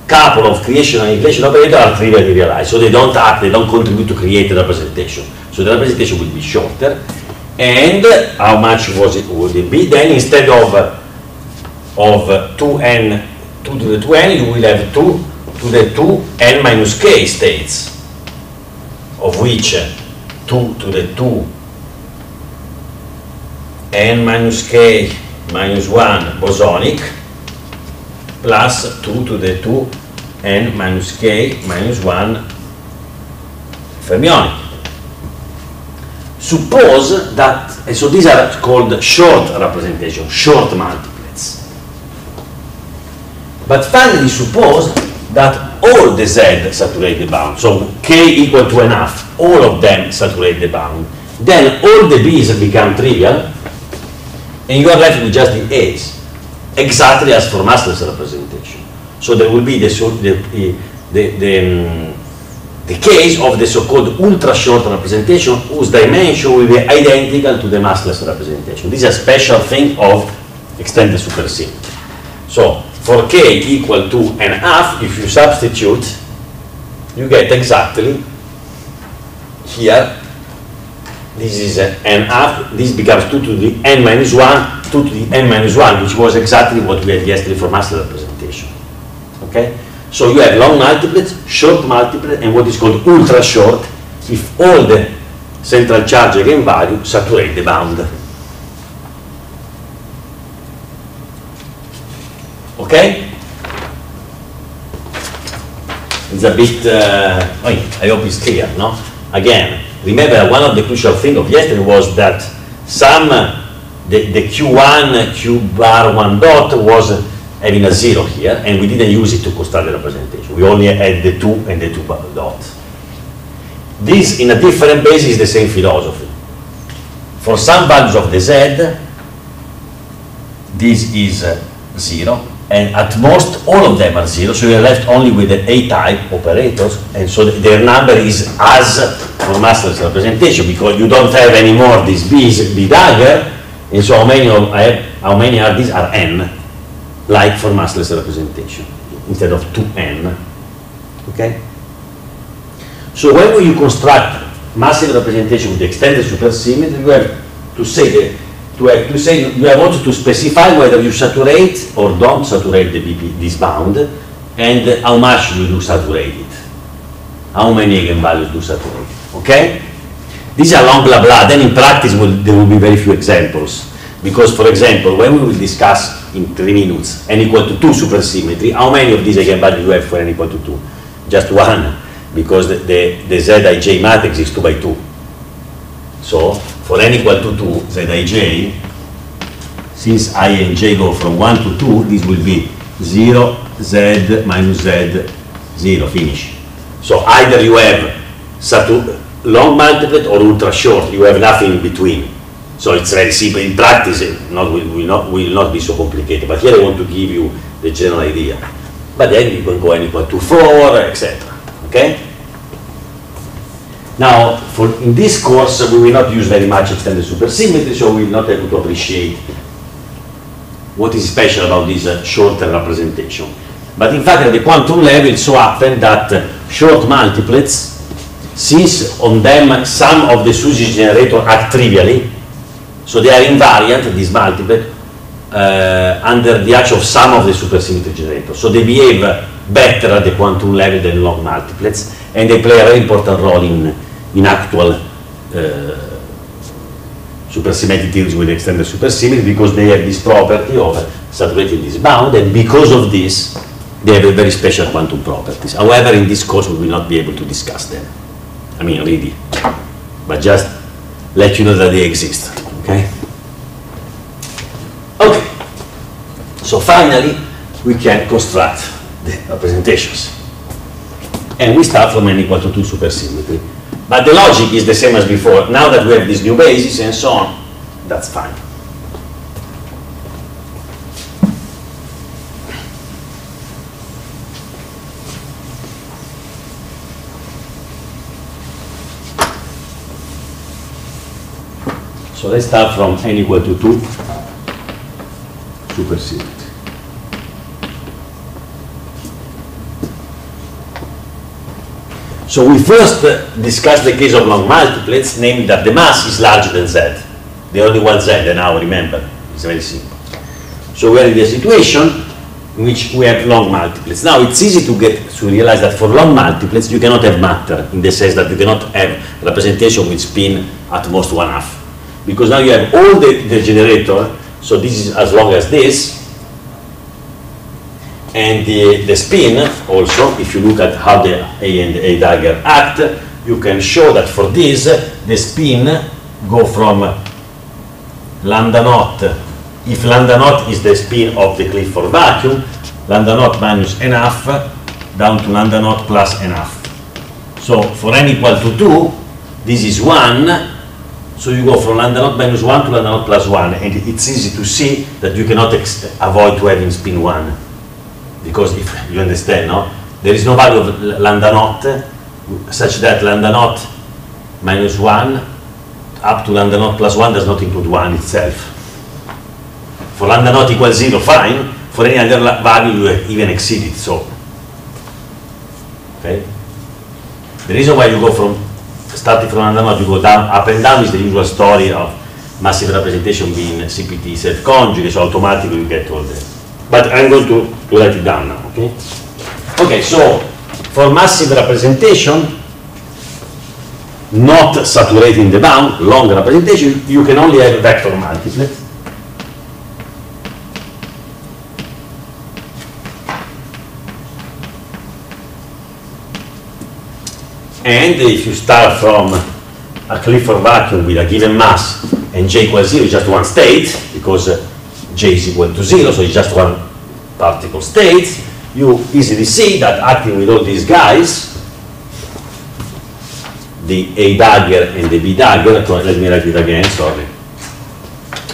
couple of creation and inflation operators are trivially realized so they don't act they don't contribute to create the representation. So the representation will be shorter and how much was it would it be then instead of of 2n 2 to the 2n you will have 2 to the 2n minus k states of which 2 to the 2 n minus k minus 1 bosonic plus 2 to the 2n minus k minus 1 fermionic. Suppose that, so these are called short representation, short multiplets. But finally suppose that all the z saturate the bound, so k equal to enough, all of them saturate the bound, then all the b's become trivial, and you are left with just the a's, exactly as for massless representation. So there will be the, the, the, the, um, the case of the so-called ultra-short representation whose dimension will be identical to the massless representation. This is a special thing of extended supersymmetry. So for k equal to n half, if you substitute, you get exactly here, this is n half, this becomes 2 to the n minus 1, 2 to the n minus 1, which was exactly what we had yesterday for mass representation. Okay? So you have long multiplets, short multiplets, and what is called ultra short, if all the central charge eigenvalue saturate the bound. Okay? It's a bit, uh, I hope it's clear, no? Again, remember one of the crucial things of yesterday was that some, the, the Q1, Q bar 1 dot was having a zero here, and we didn't use it to construct the representation. We only had the 2 and the 2 dot. This, in a different base, is the same philosophy. For some values of the z, this is uh, 0, and at most all of them are zero, so you're left only with the A-type operators, and so their number is as for massless representation, because you don't have anymore these B's, B dagger, and so how many, of, how many are these are N, like for massless representation, instead of 2N, okay? So when you construct massive representation with the extended supersymmetry, you have to say that to, have, to say you have also to specify whether you saturate or don't saturate the BP, this bound and how much you do saturate it. How many eigenvalues do saturate it, okay? These are long blah blah, then in practice will, there will be very few examples. Because for example, when we will discuss in three minutes n equal to 2 supersymmetry, how many of these eigenvalues do you have for n equal to 2? Just one, because the, the, the Zij matrix is 2 by 2. So for n equal to 2, Zij, since i and j go from 1 to 2, this will be 0, z minus z, 0, finish. So either you have long multiplet or ultra short, you have nothing in between. So it's very simple. In practice, not, will, will, not, will not be so complicated. But here I want to give you the general idea. But then you can go n equal to 4, etc. Okay? Now, for in this course, we will not use very much extended supersymmetry, so we will not able to appreciate what is special about this uh, shorter representation. But in fact, at the quantum level, it so happened that uh, short multiplets, since on them some of the SUSY generator act trivially, so they are invariant, these multiplet, uh, under the action of some of the supersymmetry generators. So they behave better at the quantum level than long multiplets, and they play a very important role in, in actual uh, supersymmetric theories with extended supersymmetry because they have this property of saturating this bound, and because of this, they have very special quantum properties. However, in this course, we will not be able to discuss them. I mean, really. But just let you know that they exist, okay? Okay. So finally, we can construct the representations. And we start from n equal to 2 supersymmetry. But the logic is the same as before. Now that we have this new basis and so on, that's fine. So let's start from n equal to 2 supersymmetry. So we first uh, discussed the case of long multiplets, namely that the mass is larger than z. The only one z, and now remember, it's very simple. So we are in a situation in which we have long multiplets. Now it's easy to get to realize that for long multiplets you cannot have matter in the sense that you cannot have representation with spin at most one half. Because now you have all the, the generator, so this is as long as this, And the, the spin also, if you look at how the A and the A dagger act, you can show that for this, the spin go from lambda naught. If lambda naught is the spin of the Clifford vacuum, lambda naught minus enough down to lambda naught plus enough. So for n equal to 2, this is 1, so you go from lambda naught minus 1 to lambda naught plus 1, and it's easy to see that you cannot avoid to having spin 1. Because if you understand, no? There is no value of lambda naught such that lambda naught minus 1 up to lambda naught plus 1 does not include 1 itself. For lambda naught equals 0, fine. For any other value, you even exceed it, so. Okay? The reason why you go from, starting from you go down, up and down is the usual story of massive representation being CPT self-conjugate, so automatically you get all that. But I'm going to, to write it down now, okay? Okay, so for massive representation, not saturating the bound, long representation, you can only have vector multiplet. And if you start from a Clifford vacuum with a given mass and j equals 0, just one state, because j is equal to 0, so it's just one particle state, you easily see that acting with all these guys, the A dagger and the B dagger, let me write it again, sorry.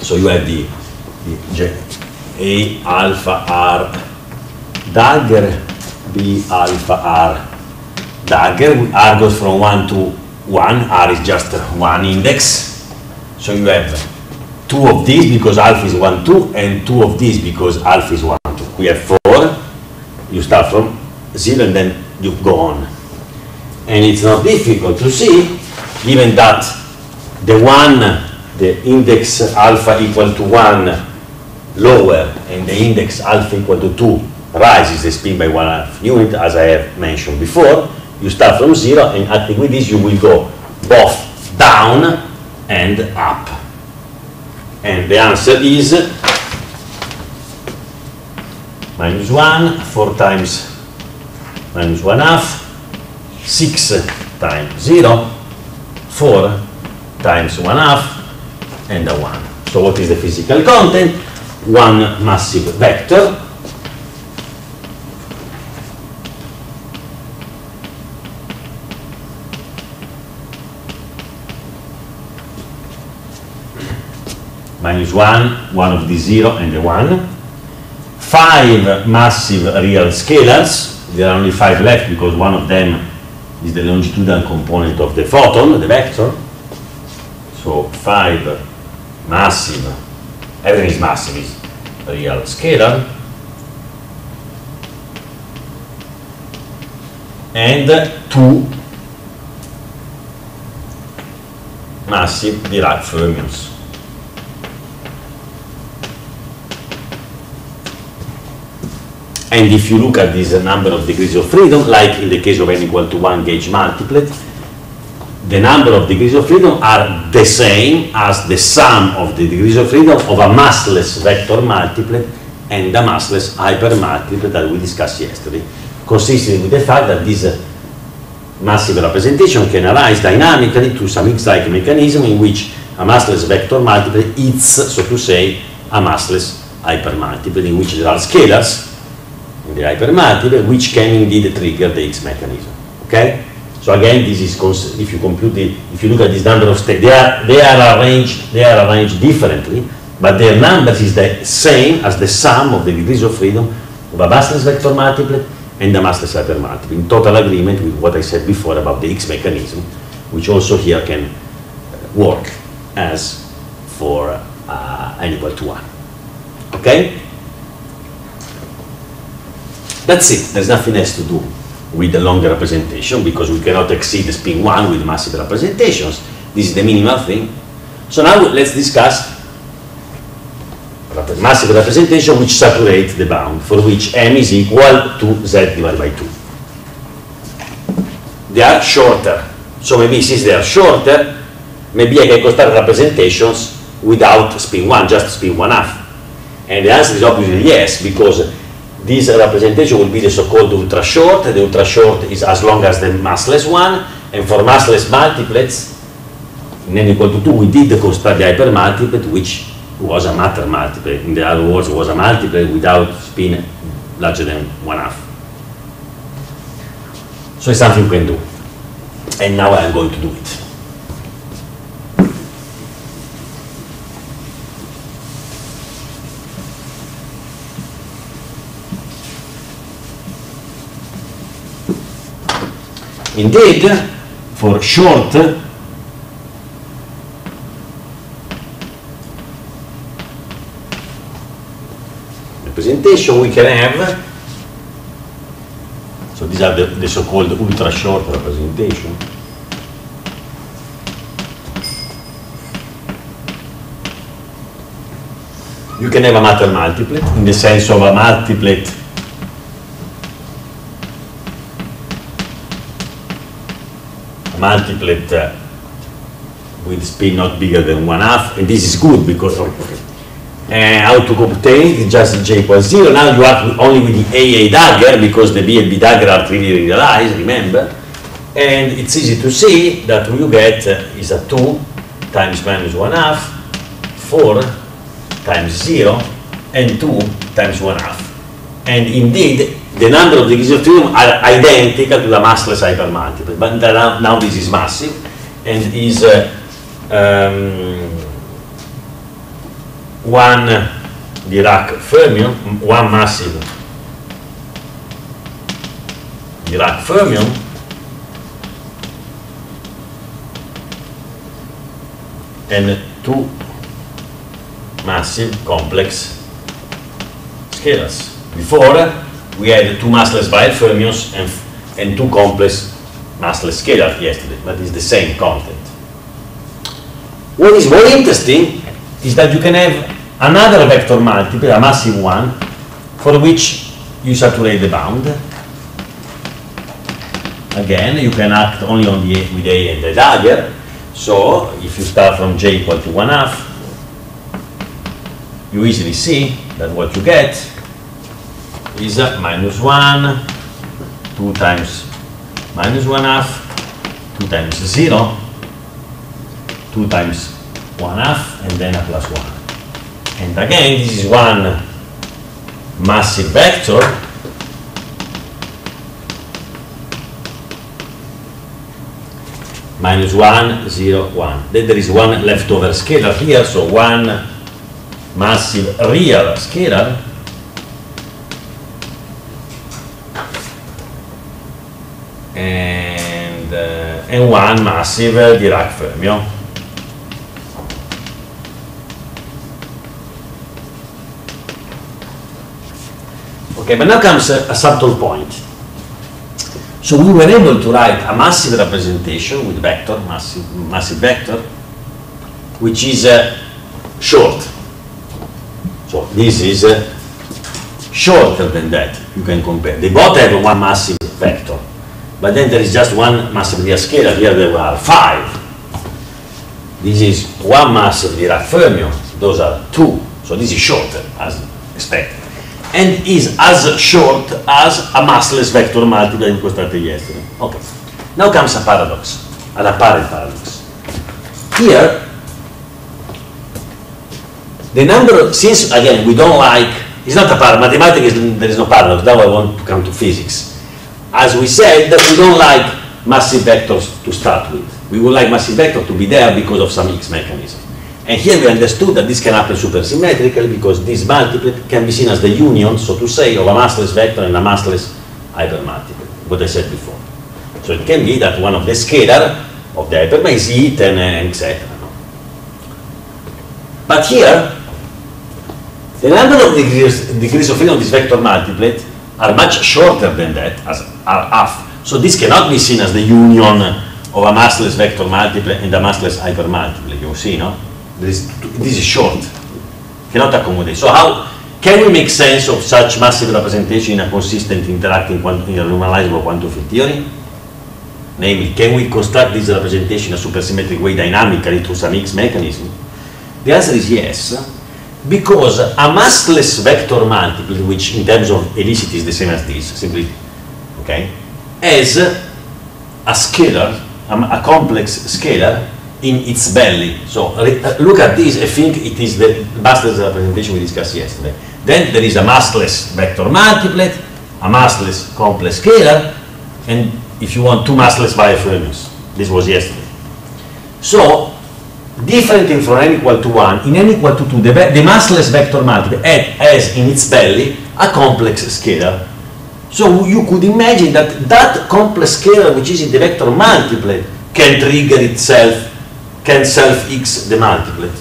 So you have the, the J, A alpha R dagger, B alpha R R goes from 1 to 1, R is just one index. So you have two of these because alpha is 1, 2, and two of these because alpha is 1, 2. We have four. You start from 0 and then you go on. And it's not difficult to see, given that the one, the index alpha equal to 1 lower and the index alpha equal to 2 rises the spin by one half unit, as I have mentioned before, you start from zero and this you will go both down and up. And the answer is minus 1, 4 times minus 1 half, 6 times 0, 4 times 1 half, and a 1. So what is the physical content? One massive vector minus 1, one of the 0 and the 1. Five massive real scalars, there are only five left because one of them is the longitudinal component of the photon, the vector. So five massive, everything is massive, is real scalar. And two massive Dirac fermions. And if you look at this number of degrees of freedom, like in the case of n equal to 1 gauge multiplet, the number of degrees of freedom are the same as the sum of the degrees of freedom of a massless vector multiplet and a massless hypermultiplet that we discussed yesterday, consistent with the fact that this uh, massive representation can arise dynamically to some X-like mechanism in which a massless vector multiplet eats, so to say, a massless hypermultiplet in which there are scalars the hypermultiplet, which can indeed trigger the Higgs mechanism. Okay? So again, this is if you compute the, if you look at this number of states, they are they are arranged they are arranged differently, but their numbers is the same as the sum of the degrees of freedom of a massless vector multiplet and a massless hypermultiplet, in total agreement with what I said before about the Higgs mechanism, which also here can work as for uh, n equal to 1. Okay? That's it. There's nothing else to do with the longer representation because we cannot exceed the spin 1 with massive representations. This is the minimal thing. So now let's discuss massive representation which saturates the bound, for which m is equal to z divided by 2. They are shorter. So maybe since they are shorter, maybe I can construct representations without spin 1, just spin 1 half. And the answer is obviously yes, because this representation will be the so-called ultra short. The ultra short is as long as the massless one, and for massless multiplets, in n equal to 2, we did construct the hypermultiplet, which was a matter multiplet. In the other words, was a multiplet without spin larger than one half. So it's something we can do. And now I'm going to do it. Indeed, for short representation we can have. So these are the, the so-called ultra short representation. You can have a matter multiplet in the sense of a multiplet a multiplet uh, with spin not bigger than one half and this is good because of uh, how to obtain just j equals 0. Now you act only with the AA dagger because the B and B dagger are trivially realized, remember. And it's easy to see that what you get uh, is a 2 times minus 1 half, 4 times 0, and 2 times 1 half. And indeed, the number of degrees of freedom are identical to the massless hypermultiplet. But now, now this is massive and is uh, um, one Dirac fermion, one massive Dirac fermion and two massive complex scalars. Before we had two massless Weyl fermions and, and two complex massless scalars yesterday, but it's the same content. What is more interesting is that you can have another vector multiplet, a massive one, for which you saturate the bound. Again, you can act only on the with A and the dagger. So if you start from j equal to one half, you easily see that what you get is minus one, two times minus one half, two times zero, two times one half, and then a plus one. And again, this is one massive vector minus 1, 0, 1. Then there is one leftover scalar here, so one massive real scalar and, uh, and one massive Dirac fermion. Okay, but now comes a, a subtle point. So we were able to write a massive representation with vector, massive, massive vector, which is uh, short. So this is uh, shorter than that, you can compare. They both have one massive vector, but then there is just one real scalar, here there are five. This is one massive Dirac fermion, those are two, so this is shorter as expected and is as short as a massless vector multiplet we constructed yesterday. Okay. Now comes a paradox, an apparent paradox. Here, the number, since again we don't like, it's not a paradox, mathematics, there is no paradox, now I want to come to physics. As we said, that we don't like massive vectors to start with. We would like massive vector to be there because of some Higgs mechanism. And here we understood that this can happen supersymmetrically because this multiplet can be seen as the union, so to say, of a massless vector and a massless hypermultiplet, what I said before. So it can be that one of the scalar of the hypermultiplet is eaten, etc. No? But here, the number of degrees, degrees of freedom of this vector multiplet are much shorter than that, as are half. So this cannot be seen as the union of a massless vector multiplet and a massless hypermultiplet, you see, no? This, this is short, cannot accommodate. So how can we make sense of such massive representation in a consistent interacting in a normalizable quantum field theory? Namely, can we construct this representation in a supersymmetric way dynamically through some Higgs mechanism? The answer is yes. Because a massless vector multiplet, which in terms of helicity is the same as this, simply, okay, has a scalar, a, a complex scalar in its belly. So uh, look at this, I think it is the massless representation we discussed yesterday. Then there is a massless vector multiplet, a massless complex scalar, and if you want two massless Weyl-Fermions. This was yesterday. So different from n equal to 1, in n equal to 2, the, the massless vector multiplet has in its belly a complex scalar. So you could imagine that that complex scalar which is in the vector multiplet can trigger itself, can self-x the multiplet.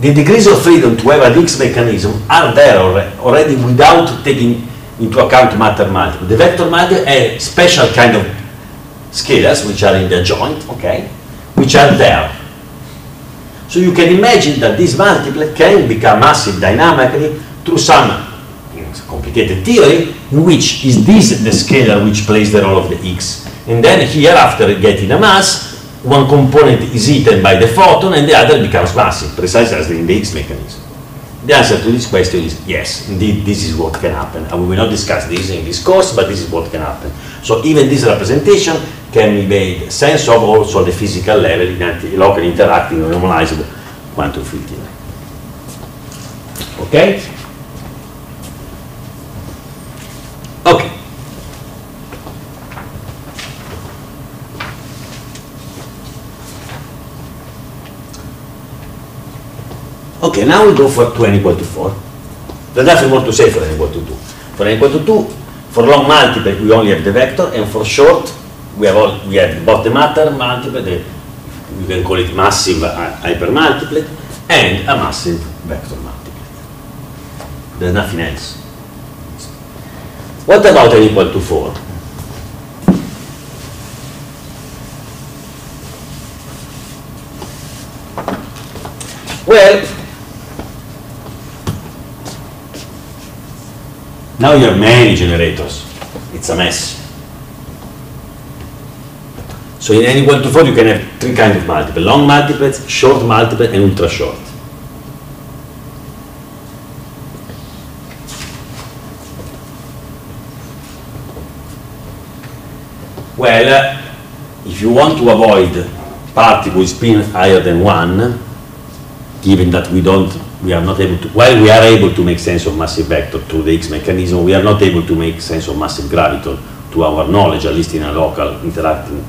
The degrees of freedom to have an x mechanism are there already without taking into account matter multiple. The vector multiple has special kind of scalars which are in the joint, okay? Which are there. So you can imagine that this multiplet can become massive dynamically through some complicated theory in which is this the scalar which plays the role of the Higgs. And then here after getting a mass, one component is eaten by the photon and the other becomes massive, precisely as in the Higgs mechanism. The answer to this question is yes, indeed this is what can happen. And we will not discuss this in this course, but this is what can happen. So even this representation can be made sense of also the physical level in anti locally interacting or normalized quantum field theory. Okay. Okay, now we go for 2 n equal to 4. There's nothing more to say for n equal to 2. For n equal to 2, for long multiple we only have the vector, and for short we have all, we have both the matter multiple, the, we can call it massive hypermultiplet, and a massive vector multiplet. There's nothing else. What about n equal to 4? Well, now you have many generators. It's a mess. So in any equal to 4 you can have three kinds of multiplet. Long multiplets, short multiplet, and ultra short. Well, if you want to avoid particle with spin higher than 1, given that we don't, we are not able to, while we are able to make sense of massive vector through the Higgs mechanism, we are not able to make sense of massive graviton to our knowledge, at least in a local interacting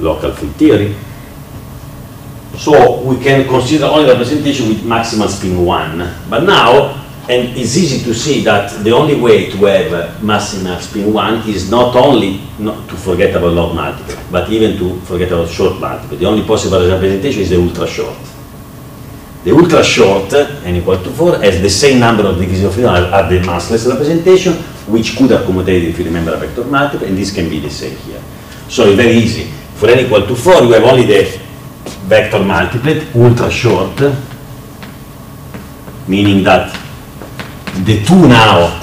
local field theory. So we can consider only representation with maximal spin 1. But now, and it's easy to see that the only way to have maximal spin 1 is not only not to forget about long multiplet, but even to forget about short multiplet. The only possible representation is the ultra short. The ultra short, n equal to 4, has the same number of degrees of freedom as the massless representation, which could accommodate, if you remember, a vector multiple, and this can be the same here. So it's very easy for n equal to 4 you have only the vector multiplet, ultra short, meaning that the two now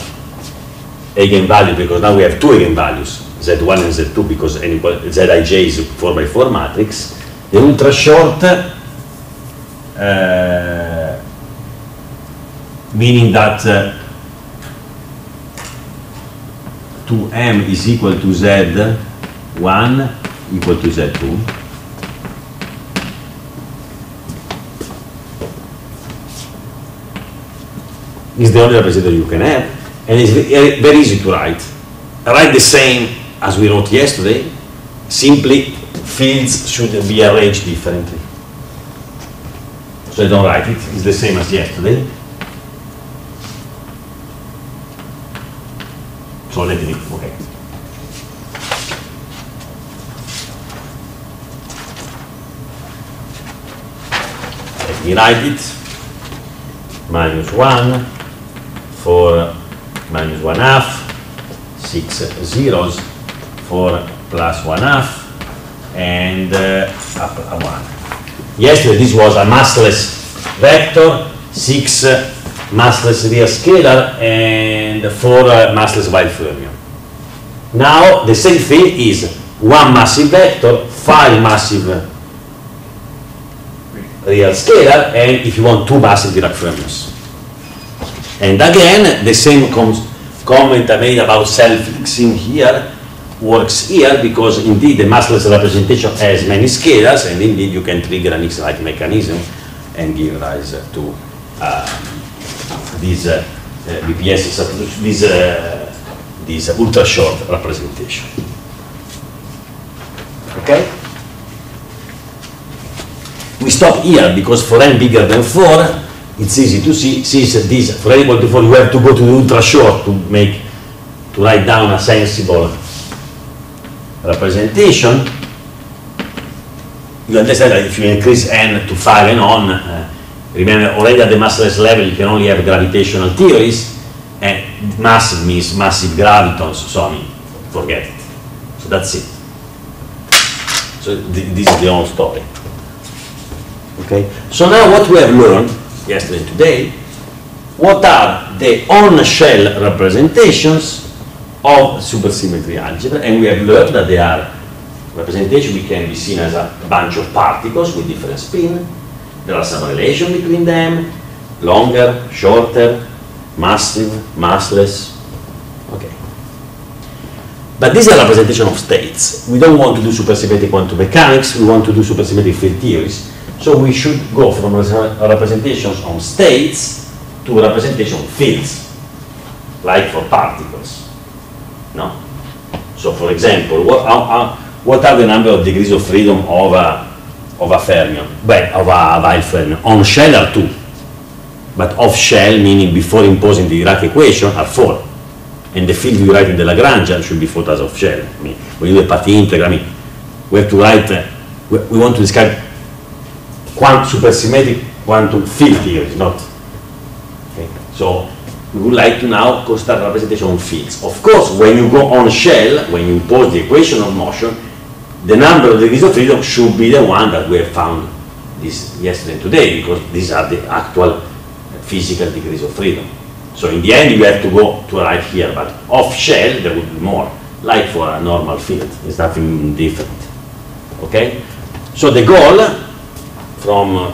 eigenvalues, because now we have two eigenvalues, z1 and z2, because n equal, zij is 4 by 4 matrix, the ultra short, uh, meaning that uh, 2m is equal to z1 equal to Z2. Is the only representative you can have, and it's very easy to write. Write the same as we wrote yesterday, simply fields should be arranged differently. So I don't write it, it's the same as yesterday. So let me, okay. we write it minus 1 for minus 1 half 6 zeros for plus 1 half and uh, up a 1 yesterday this was a massless vector 6 uh, massless real scalar and 4 uh, massless Weyl-Fermion now the same thing is one massive vector 5 massive real scalar, and if you want two massive Dirac fermions. And again, the same com comment I made about self-Higgsing here works here because indeed the massless representation has many scalars and indeed you can trigger an Higgs-like mechanism and give rise to uh, this uh, uh, BPS this, uh, this ultra short representation. Okay? We stop here because for n bigger than 4, it's easy to see, since this, for n equal to 4, you have to go to the ultra short to make, to write down a sensible representation. You understand that if you increase n to 5 and on, uh, remember already at the massless level you can only have gravitational theories, and massive means massive gravitons, so I mean, forget it. So that's it. So th this is the whole story. Okay. So now what we have learned yesterday and today, what are the on-shell representations of supersymmetry algebra, and we have learned that they are representation we can be seen as a bunch of particles with different spin. There are some relation between them, longer, shorter, massive, massless. Okay. But these are representation of states. We don't want to do supersymmetric quantum mechanics, we want to do supersymmetric field theories. So we should go from representations on states to representation of fields, like for particles. No? So for example, what, uh, what are the number of degrees of freedom of a, of a fermion? Well, of a Weyl fermion. On shell are two, but off shell, meaning before imposing the Dirac equation, are four. And the field you write in the Lagrangian should be thought as off shell. I mean, when you do a path integral, I mean, we have to write, uh, we, we want to describe quantum supersymmetric quantum field theory, not. Okay. So we would like to now construct representation of fields. Of course, when you go on shell, when you impose the equation of motion, the number of degrees of freedom should be the one that we have found this yesterday and today, because these are the actual physical degrees of freedom. So in the end, you have to go to right here, but off shell, there would be more, like for a normal field. It's nothing different. Okay? So the goal from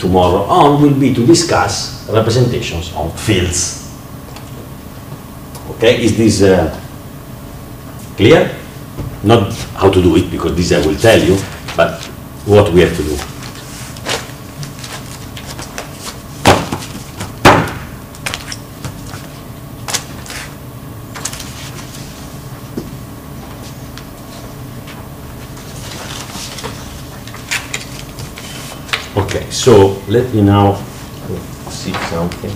tomorrow on will be to discuss representations of fields. Okay, is this uh, clear? Not how to do it, because this I will tell you, but what we have to do. Okay, so let me now see something.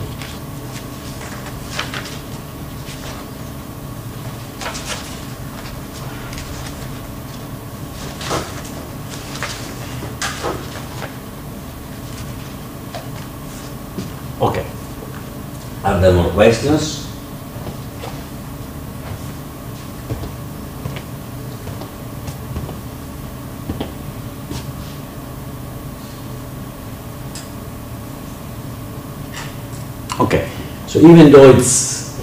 Okay. Are there more questions? Even though it's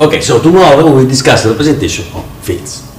okay, so tomorrow we discuss the representation of fields.